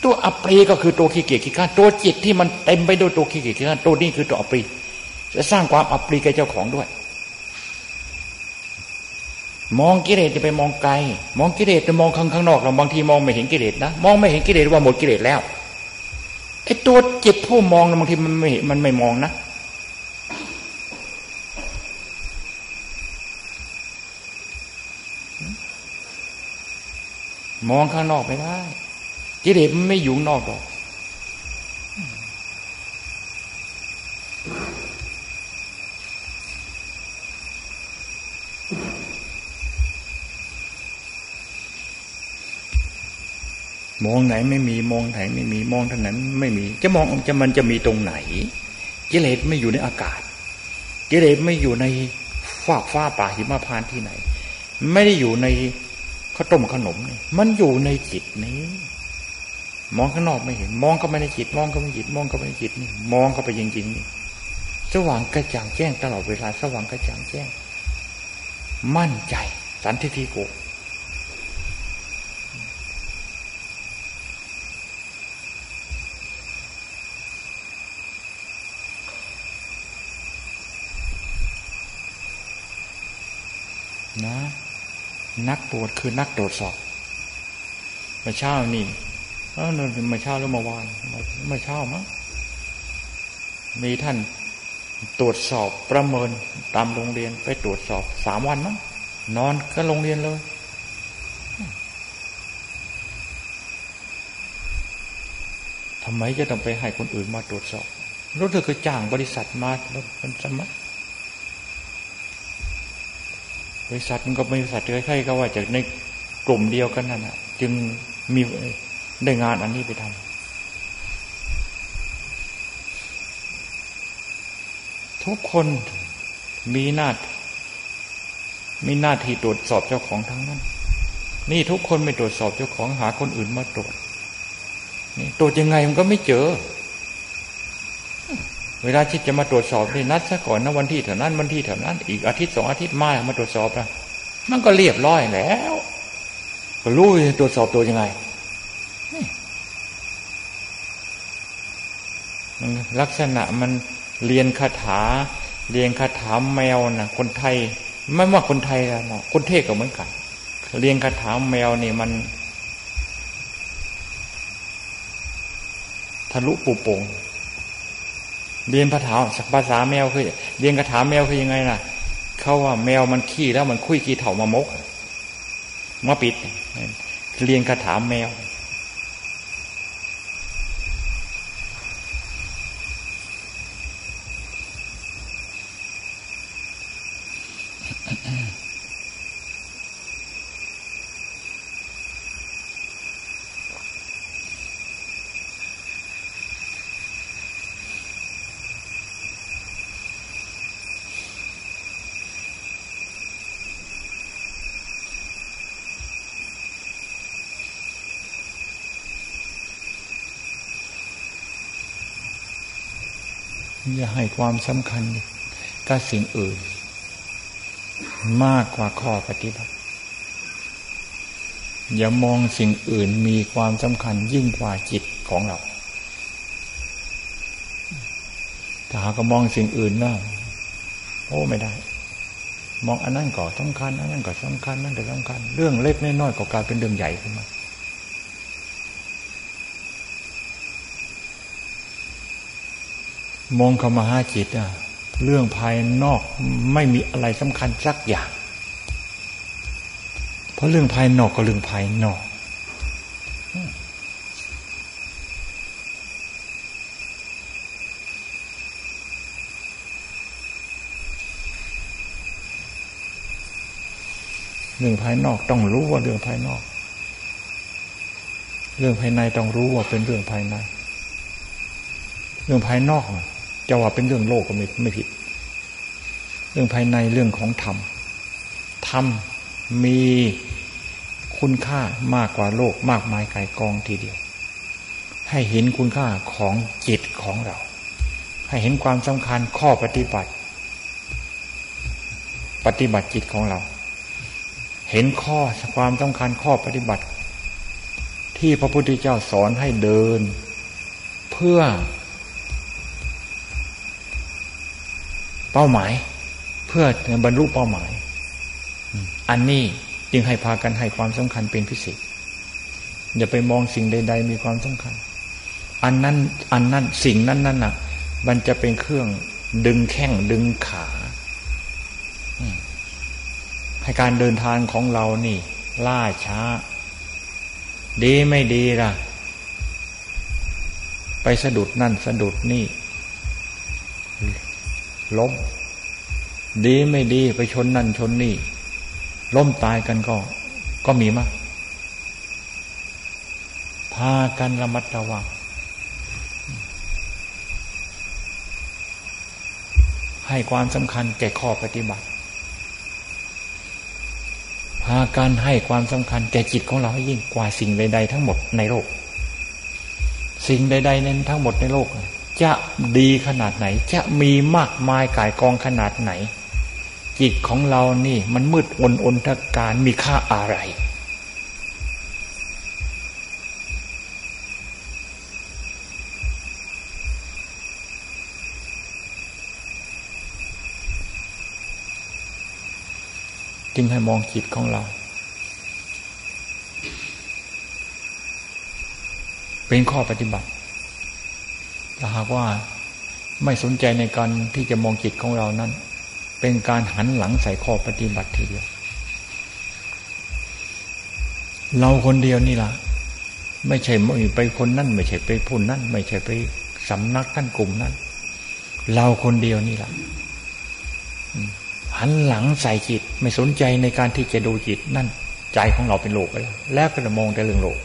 ตัวอัปรีก็คือตัวขี้เกียจขี้ข้านตัวจิตที่มันเต็มไปด้วยตัวขี้เกียจขี้ข้านตัวนี้คือตัวอัปรี จะสร้างความอับปรีแก่เจ้าของด้วย มองกิเลสจะไปมองไกล มองกิเลสจะมองข้างข้างนอกเราบางทีมองไม่เห็นกิเลสนะมองไม่เห็นกิเลสว่าหมดกิเลสแล้วไอ้ตัวเจ็บผู้มองบางทีมันไม่มันไม่มองนะมองข้างนอกไม่ได้กิเลสมันไม่อยู่นอกหรอก มองไหนไม่มีมองไหนไม่มีมองท่านั้น ไม่มี จะมองจะมันจะมีตรงไหนกิเลสไม่อยู่ในอากาศกิเลสไม่อยู่ในฟากฟ้าป่าหิมะพานที่ไหน ไม่ได้อยู่ในข้าวต้มขนมนี่มันอยู่ในจิตนี้ มองข้างนอกไม่เห็น มองก็ไม่ในจิต มองก็ไม่จิต มองก็ไม่ในจิตนี่มองเข้าไปจริงๆนี่สว่างกระจ่างแจ้งตลอดเวลาสว่างกระจ่างแจ้ง มั่นใจ สันทิฏฐิโก นะ นักตรวจคือนักตรวจสอบมื่อเช้านี่เออมื่อเช้าหรือมื่อวานมื่อเช้ามั้งมีท่านตรวจสอบประเมินตามโรงเรียนไปตรวจสอบสามวันมั้งนอนก็โรงเรียนเลยทำไมจะต้องไปให้คนอื่นมาตรวจสอบรู้สึกคือจ้างบริษัทมาแล้วมันสมัคร บริษัทมันก็บริษัทใกล้ๆก็ว่าจากในกลุ่มเดียวกันนั่นแหะจึงมีได้งานอันนี้ไปทำทุกคนมีหน้ามีหน้าที่ตรวจสอบเจ้าของทั้งนั้น นี่ทุกคนไม่ตรวจสอบเจ้าของหาคนอื่นมาตรวจนี่ตรวจยังไงมันก็ไม่เจอ เวลาที่จะมาตรวจสอบนี่นัดซะก่อนนะวันที่เท่านั้นวันที่เท่านั้น อีกอาทิตย์สองอาทิตย์มามาตรวจสอบนะมันก็เรียบร้อยแล้วก็รู้ตรวจสอบตัวยังไงมันลักษณะมันเรียนคาถา เรียนคาถาแมวนะคนไทยไม่ว่าคนไทยนะคนเทศก็เหมือนกัน เรียนคาถาแมวนี่มัน ทะลุปูโป่ง เรียนภาษาภาษาแมวคือเรียนคาถาแมวคือยังไงนะเขาว่าแมวมันขี้แล้วมันคุยกี่เถ่ามามกมาปิด เรียนคาถาแมว อย่าให้ความสำคัญกับสิ่งอื่น มากกว่าข้อปฏิบัติ อย่ามองสิ่งอื่นมีความสำคัญยิ่งกว่าจิตของเราถ้าหากมองสิ่งอื่นนะโอ้ไม่ได้ มองอันนั้นก็สำคัญ อันนั้นก็สำคัญนั่นก็สำคัญ เรื่องเล็กน้อยก็กลายเป็นเรื่องใหญ่ขึ้นมา มองเข้ามาหาจิตอะเรื่องภายนอกไม่มีอะไรสำคัญสักอย่าง เพราะเรื่องภายนอกก็เรื่องภายนอก เรื่องภายนอกต้องรู้ว่าเรื่องภายนอก เรื่องภายในต้องรู้ว่าเป็นเรื่องภายใน เรื่องภายนอก จะว่าเป็นเรื่องโลกก็ไม่ไม่ผิด เรื่องภายในเรื่องของธรรม ธรรมมีคุณค่ามากกว่าโลกมากมายไกลกองทีเดียว ให้เห็นคุณค่าของจิตของเรา ให้เห็นความสำคัญข้อปฏิบัติ ปฏิบัติจิตของเรา เห็นข้อความสำคัญข้อปฏิบัติ ที่พระพุทธเจ้าสอนให้เดิน เพื่อ เป้าหมาย เพื่อบรรลุเป้าหมาย อันนี้จึงให้พากันให้ความสำคัญเป็นพิเศษอย่าไปมองสิ่งใด ๆ มีความสำคัญ อันนั้นอันนั้นสิ่งนั้นนั่นน่ะ มันจะเป็นเครื่องดึงแข้งดึงขาให้การเดินทางของเรานี่ ล่าช้า ดีไม่ดีล่ะ ไปสะดุดนั่นสะดุดนี่ ล้ม ดีไม่ดีไปชนนั่นชนนี่ ล้มตายกันก็ ก็มีมาก พากันระมัดระวัง ให้ความสำคัญแก่ข้อปฏิบัติ พาการให้ความสำคัญแก่จิตของเราให้ยิ่งกว่าสิ่งใด ๆ ทั้งหมดในโลก สิ่งใด ๆ นั้นทั้งหมดในโลก จะดีขนาดไหน จะมีมากมายกายกองขนาดไหน จิตของเรานี่ มันมืดอนอนทการมีค่าอะไร จึงให้มองจิตของเรา เป็นข้อปฏิบัติ ถ้าหากว่าไม่สนใจในการที่จะมองจิตของเรานั้น เป็นการหันหลังใส่ข้อปฏิบัติทีเดียว เราคนเดียวนี่ล่ะ ไม่ใช่ไปคนนั่น ไม่ใช่ไปพูนนั่น ไม่ใช่ไปสำนักท่านกลุ่มนั้น เราคนเดียวนี่ล่ะหันหลังใส่จิต ไม่สนใจในการที่จะดูจิตนั่น ใจของเราเป็นโลกไปแล้ว แล้วก็จะมองแต่เรื่องโลก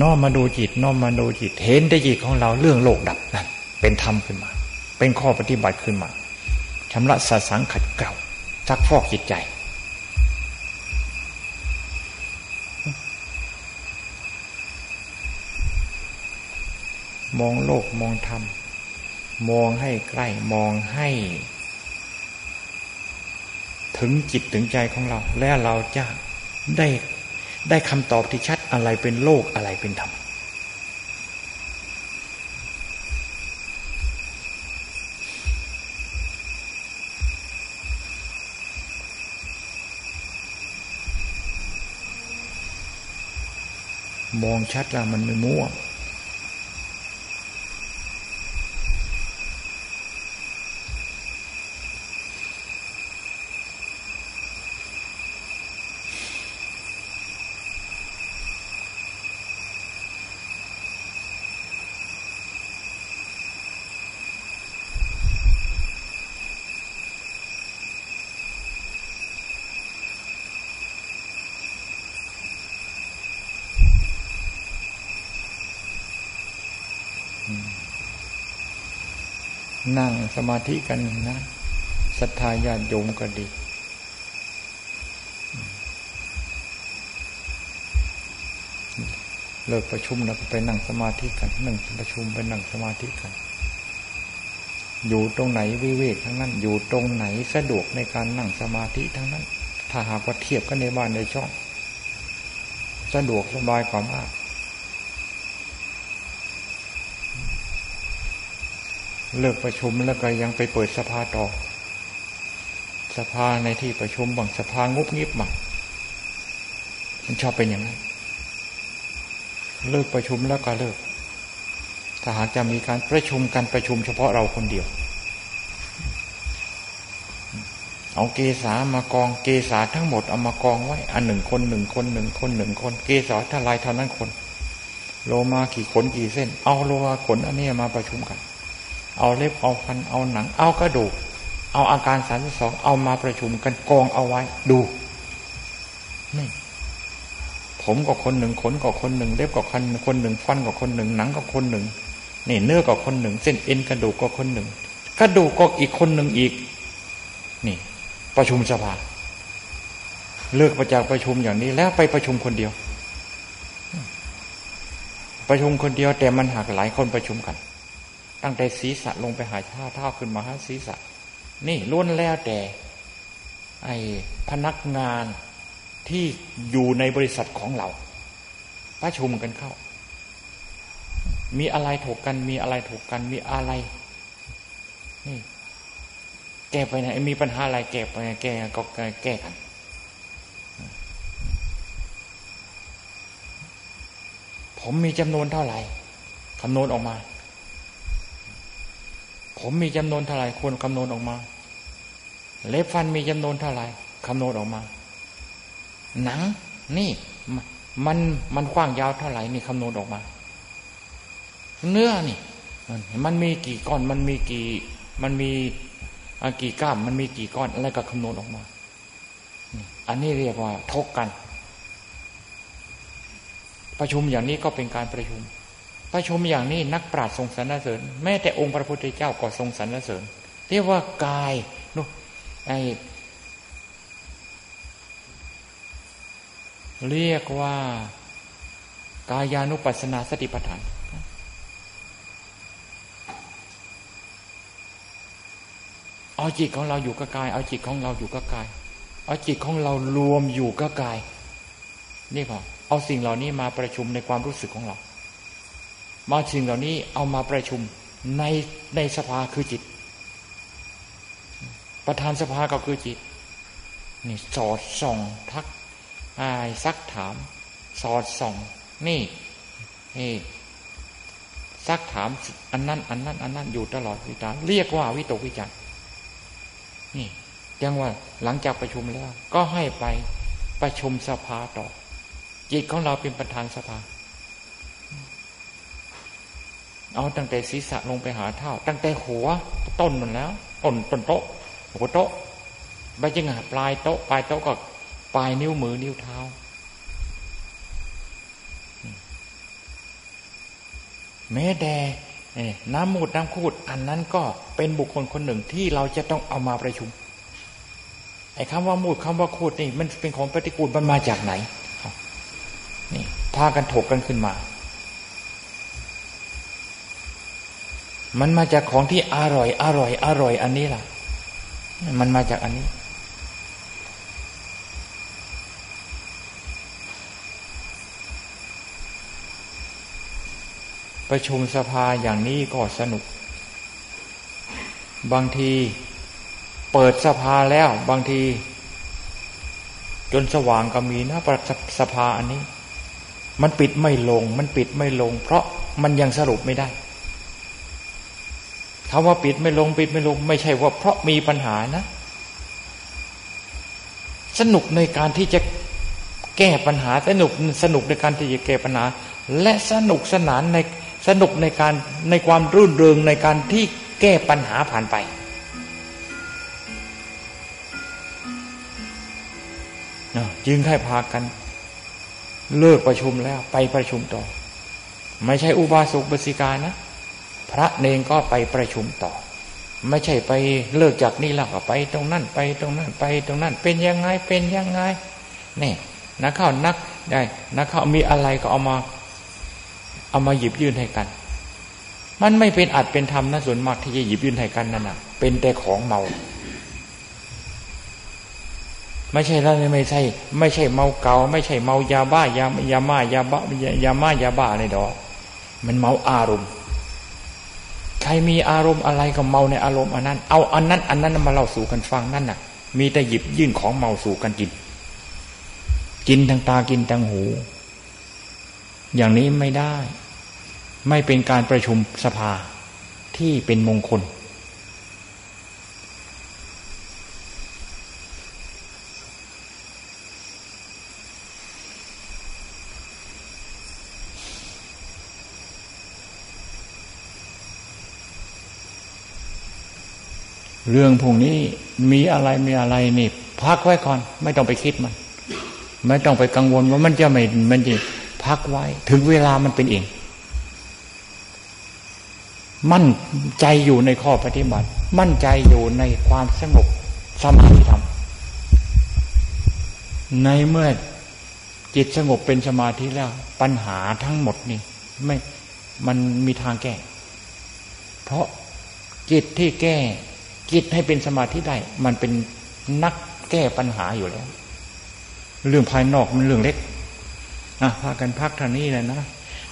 น้อมมาดูจิตน้อมมาดูจิต เห็นแต่จิตของเราเรื่องโลกดับนั่นเป็นธรรมขึ้นมา เป็นข้อปฏิบัติขึ้นมาชำระสสังขัดเกลาซักฟอกจิตใจ มองโลกมองธรรม มองให้ใกล้มองให้ ถึงจิตถึงใจของเรา แล้วเราจะได้ได้คำตอบที่ชัด อะไรเป็นโลกอะไรเป็นธรรมมองชัดแล้วมันไม่มั่วนั่ง สมาธิกันนะศรัทธาญาติโยมก็ดี เลิกประชุมแล้วก็ไปนั่งสมาธิกันนั่งประชุมไปนั่งสมาธิกัน อยู่ตรงไหนวิเวกทั้งนั้น อยู่ตรงไหนสะดวกในการนั่งสมาธิทั้งนั้น ถ้าหากว่าเทียบกันในบ้านในช่อง สะดวกสบายกว่ามาก เลิกประชุมแล้วก็ยังไปเปิดสภาต่อ สภาในที่ประชุมบางสภางุบงิบมามันชอบเป็นอย่างนั้นเลิกประชุมแล้วก็เลิกถ้าหากจะมีการประชุมกันประชุมเฉพาะเราคนเดียว เอาเกษามากองเกษาทั้งหมดเอามากองไว้ อันหนึ่งคนหนึ่งคนหนึ่งคนหนึ่งคน เกษาท่าไรเท่านั้นคน โลมากี่ขนกี่เส้น เอาโลมาขนอันนี้มาประชุมกัน เอาเล็บเอาฟันเอาหนัง เอากระดูก เอาอาการสามสองเอามาประชุมกันกองเอาไว้ ดูนี่ผมก็คนหนึ่งขนก็คนหนึ่งเล็บก็คนคนหนึ่งฟันก็คนหนึ่งหนังก็คนหนึ่งนี่เนื้อก็คนหนึ่ง เส้นเอ็นกระดูกก็คนหนึ่งกระดูกก็อีกคนหนึ่งอีก นี่ ประชุมสภาเลิกประจากประชุมอย่างนี้แล้วไปประชุมคนเดียว ประชุมคนเดียวแต่มันหักหลายคนประชุมกัน ตั้งแต่ศีรษะลงไปหาท่าเท้าขึ้นมาหาศีรษะ นี่ล้วนแล้วแต่ ไอ้พนักงานที่อยู่ในบริษัทของเราประชุมกันเข้า มีอะไรถกกัน มีอะไรถกกัน มีอะไร นี่ แก้ไปไหนมีปัญหาอะไรแก้ไปแก้ก็แก้กันผมมีจำนวนเท่าไหร่คำนวณออกมา ผมมีจำนวนเท่าไหร่ควรคำนวณออกมา เล็บฟันมีจำนวนเท่าไหร่คำนวณออกมา หนัง นี่มันมันกว้างยาวเท่าไหร่นี่คำนวณออกมา เนื้อนี่ มันมีกี่ก้อนมันมีกี่ มันมีกี่กล้ามมันมีกี่ก้อนอะไรก็คำนวณออกมาอันนี้เรียกว่าทกกัน ประชุมอย่างนี้ก็เป็นการประชุม ประชุมอย่างนี้นักปราชญ์ทรงสรรเสริญ แม้แต่องค์พระพุทธเจ้าก็ทรงสรรเสริญ เรียกว่ากายนุไอเรียกว่ากายานุปัสสนาสติปัฏฐานเอาจิตของเราอยู่กับกาย เอาจิตของเราอยู่กับกาย เอาจิตของเรารวมอยู่กับกาย นี่ก่อเอาสิ่งเหล่านี้มาประชุมในความรู้สึกของเรา มาสิ่งเหล่านี้เอามาประชุมในในสภาคือจิต ประธานสภาก็คือจิต นี่สอดส่องทักอายซักถาม สอดส่อง นี่นี่ซักถามอันนั้น อันนั้น อันนั้นอยู่ตลอดวิจารเรียกว่าวิตกวิจารนี่ยังว่าหลังจากประชุมแล้ว ก็ให้ไปประชุมสภาต่อ จิตของเราเป็นประธานสภา เอาตั้งแต่ศีรษะลงไปหาเท้าตั้งแต่หัวต้นมันแล้วต้นต้นโต๊ะหัวโต๊ะไปจึงหาปลายโต๊ะปลายโต๊ะก็ปลายนิ้วมือนิ้วเท้า แม้แต่น้ำมูดน้ำคูด อันนั้นก็เป็นบุคคลคนหนึ่งที่เราจะต้องเอามาประชุมไอ้คำว่ามูดคำว่าคูดนี่มันเป็นของปฏิกูลมันมาจากไหนนี่พากันถกกันขึ้นมา มันมาจากของที่อร่อย อร่อย อร่อย อันนี้ล่ะ มันมาจากอันนี้ ประชุมสภาอย่างนี้ก็สนุก บางทีเปิดสภาแล้วบางที จนสว่างก็มีนะประสภาอันนี้ มันปิดไม่ลง มันปิดไม่ลง เพราะมันยังสรุปไม่ได้ คำว่าปิดไม่ลงปิดไม่ลง ไม่ใช่ว่าเพราะมีปัญหานะ สนุกในการที่จะแก้ปัญหาสนุกสนุกในการที่จะแก้ปัญหา และสนุกสนานในสนุกในการในความรื่นเริงในการที่แก้ปัญหาผ่านไป จึงให้พากัน เลิกประชุมแล้วไปประชุมต่อ ไม่ใช่อุบาสกบสิกานะ พระเนงก็ไปประชุมต่อ ไม่ใช่ไปเลิกจากนี่แล้วก็ไป ตรงนั้นไปตรงนั้นไปตรงนั้น เป็นยังไงเป็นยังไงนี่นักข่านักได้นักข่ามีอะไรก็เอามา เอามาหยิบยื่นให้กัน มันไม่เป็นอัดเป็นธรรมนะส่วนมากที่จะหยิบยื่นให้กันนั่นน่ะเป็นแต่ของเมา ไม่ใช่แล้วไม่ใช่ ไม่ใช่เมาเกาไม่ใช่เมายาบ้ายายาม่ายาบ้ายาม่ายาบ้าอะไรดอกมันเมาอารมณ์ รมีอารมณ์อะไรก็เมาในอารมณ์อันนั้น เอาอันนั้น อันนั้นมาเล่าสู่กันฟังนั่นน่ะ มีแต่หยิบยื่นของเมาสู่กันกิน กินทางตากินทางหู อย่างนี้ไม่ได้ ไม่เป็นการประชุมสภาที่เป็นมงคล เรื่องพวกนี้มีอะไรมีอะไรนี่ พักไว้ก่อน ไม่ต้องไปคิดมัน ไม่ต้องไปกังวลว่ามันจะไม่มันจะพักไว้ ถึงเวลามันเป็นเองมั่นใจอยู่ในข้อปฏิบัติ มั่นใจอยู่ในความสงบสมาธิธรรม ในเมื่อจิตสงบเป็นสมาธิแล้ว ปัญหาทั้งหมดนี่ไม่มันมีทางแก้ เพราะจิตที่แก้ จิตให้เป็นสมาธิได้ มันเป็นนักแก้ปัญหาอยู่แล้ว เรื่องภายนอกมันเรื่องเล็กนะพากันพักทานี้เลยนะ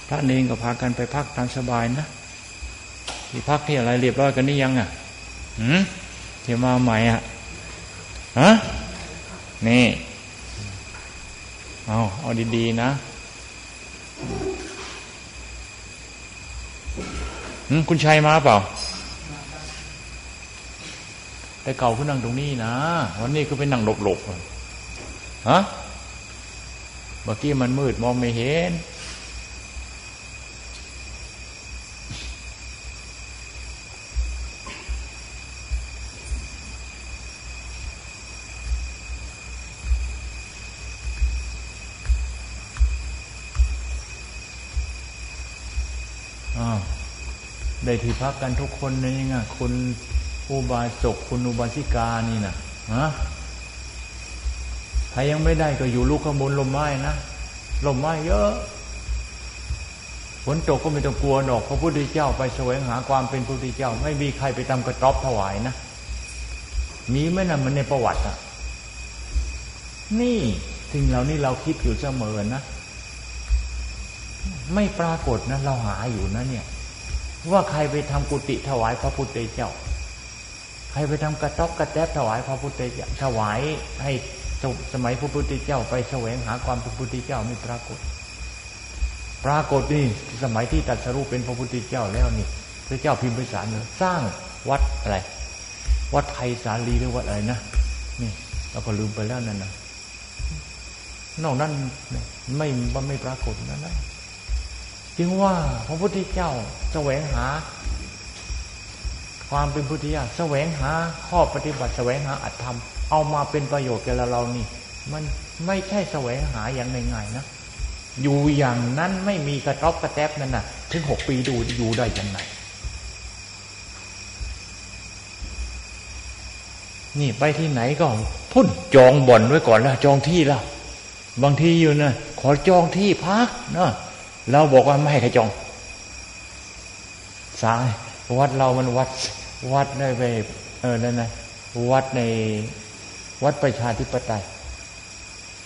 พระเนงก็พากันไปพักตามสบายนะที่พักที่อะไรเรียบร้อยกันนี่ยังอะหืมที่มาใหม่อะฮะนี่เอาเอาดีๆนะคุณชัยมาเปล่า แต่เก่าคือนั่งตรงนี้นะวันนี้ก็เป็นนั่งหลบๆฮะเมื่อกี้มันมืดมองไม่เห็น ได้ที่พักกันทุกคนนี่ไงคุณ อุบาสกคุณอุบาสิกานี่นะฮะใครยังไม่ได้ก็อยู่ลูกขบนลมไม้นะลมไม้เยอะฝนตกก็ไม่ต้องกลัวดอกพระพุทธเจ้าไปแสวงหาความเป็นพระพุทธเจ้า ไม่มีใครไปทำกระต๊อบถวายนะมีไหมนะมันในประวัติอะ นี่สิ่งเหล่านี้เราคิดอยู่เสมอนะไม่ปรากฏนะเราหาอยู่นะเนี่ย ว่าใครไปทำกุฏิถวายพระพุทธเจ้า รไปทำกระต๊อบกระแทบถวายพระพุทธเจ้าถวายให้สมัยพระพุทธเจ้าไปแสวงหาความพระพุทธเจ้าไม่ปรากฏ ปรากฏนี่สมัยที่ตัดสรุปเป็นพระพุทธเจ้าแล้วนี่ พระเจ้าพิมพิสารเลยสร้างวัดอะไรวัดไทยสาลีหรือวัดอะไรนะนี่เราก็ลืมไปแล้วนั่นนะนอกนั้นไม่ไม่ปรากฏนั่นนะจึงว่าพระพุทธเจ้าแสวงหา ความเป็นพุทธิยาแสวงหาข้อปฏิบัติแสวงหาอัตธรรม เอามาเป็นประโยชน์แก่เรานี่ มันไม่ใช่แสวงหาอย่างง่ายๆนะอยู่อย่างนั้นไม่มีกระต๊อบกระแทบนั่นนะถึงหกปีดูอยู่ได้ยังไงนี่ไปที่ไหนก็พุ่นจองบ่อนไว้ก่อนแล้วจองที่แล้วบางทีอยู่นะขอจองที่พักเนาะเราบอกว่าไม่ให้ใครจองสาย วัดเรามันวัดวัดได้ไปเออนั่นนะวัดในวัดประชาธิปไตย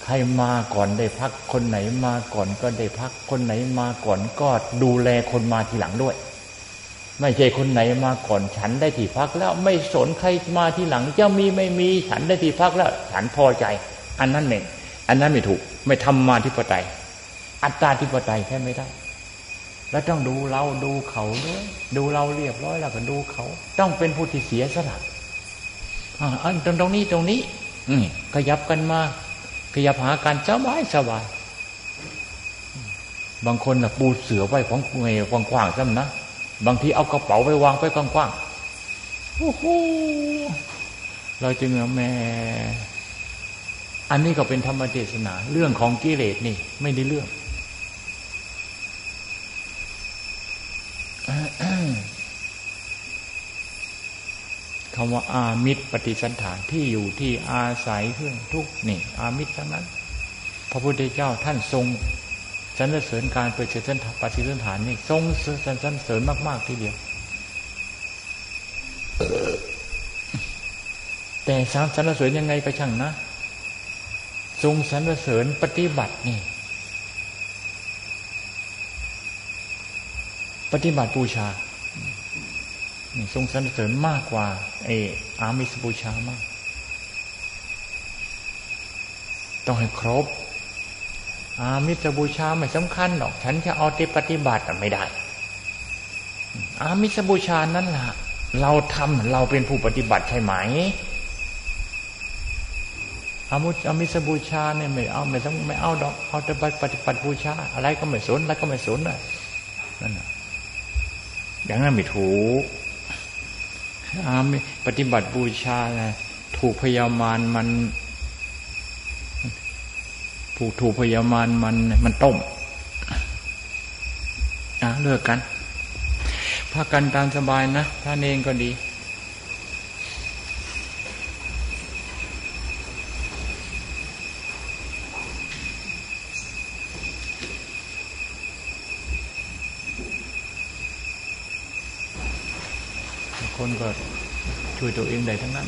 ใครมาก่อนได้พักคนไหนมาก่อนก็ได้พักคนไหนมาก่อนก็ดูแลคนมาทีหลังด้วย ไม่ใช่คนไหนมาก่อนฉันได้ที่พักแล้วไม่สนใครมาทีหลังจะมีไม่มีฉันได้ที่พักแล้ว ฉันพอใจ อันนั้นเองอันนั้นไม่ถูก ไม่ทำมาธิปไตย อัตตาธิปไตยแค่ไม่ได้ แล้วต้องดูเราดูเขาด้วยดูเราเรียบร้อยแล้วก็ดูเขา ต้องเป็นผู้ที่เสียสละอันตรงตรงนี้ตรงนี้ อืขยับกันมา ขยับหาการสบายสบายบางคนนะปูเสือไว้ของเงยกว้างๆซ้ำนะบางทีเอากระเป๋าไปวางไปกว้างๆโอ้โหเราจึงแม่อันนี้ก็เป็นธรรมเทศนา เรื่องของกิเลสนี่ ไม่ได้เรื่อง คำว่าอามิตรปฏิสันฐานที่อยู่ที่อาศัยเครื่องทุกนี่ อามิตรทั้งนั้น พระพุทธเจ้าท่านทรงสรรเสริญการเปิดเสริญปฏิสันฐานนี่ทรงสรรเสริญมาก ๆ ทีเดียว แต่สามสรรเสริญยังไงก็ช่างนะ ทรงสรรเสริญปฏิบัตินี่ ปฏิบัติบูชา ทรงสรรเสริญมากกว่าเออามิสบูชามาก ต้องให้ครบ อามิสบูชาไม่สำคัญหรอก ฉันจะเอาที่ปฏิบัติไม่ได้ อามิสบูชานั้นล่ะ เราทำเราเป็นผู้ปฏิบัติใช่ไหมอามุอามิสบูชาเนี่ยไม่เอาไม่ต้องไม่เอาดอกเอาแต่ปฏิบัติบูชา อะไรก็ไม่สนอะไรก็ไม่สนนั่นแหะอย่างนั้นไม่ถูก ปฏิบัติบูชานะถูกพยามารมันผูกถูกพยามารมันมันต้มอะเลิกกันพากันตามสบายนะท่านเองก็ดี คนก็ช่วยตัวเองได้ทั้งนั้น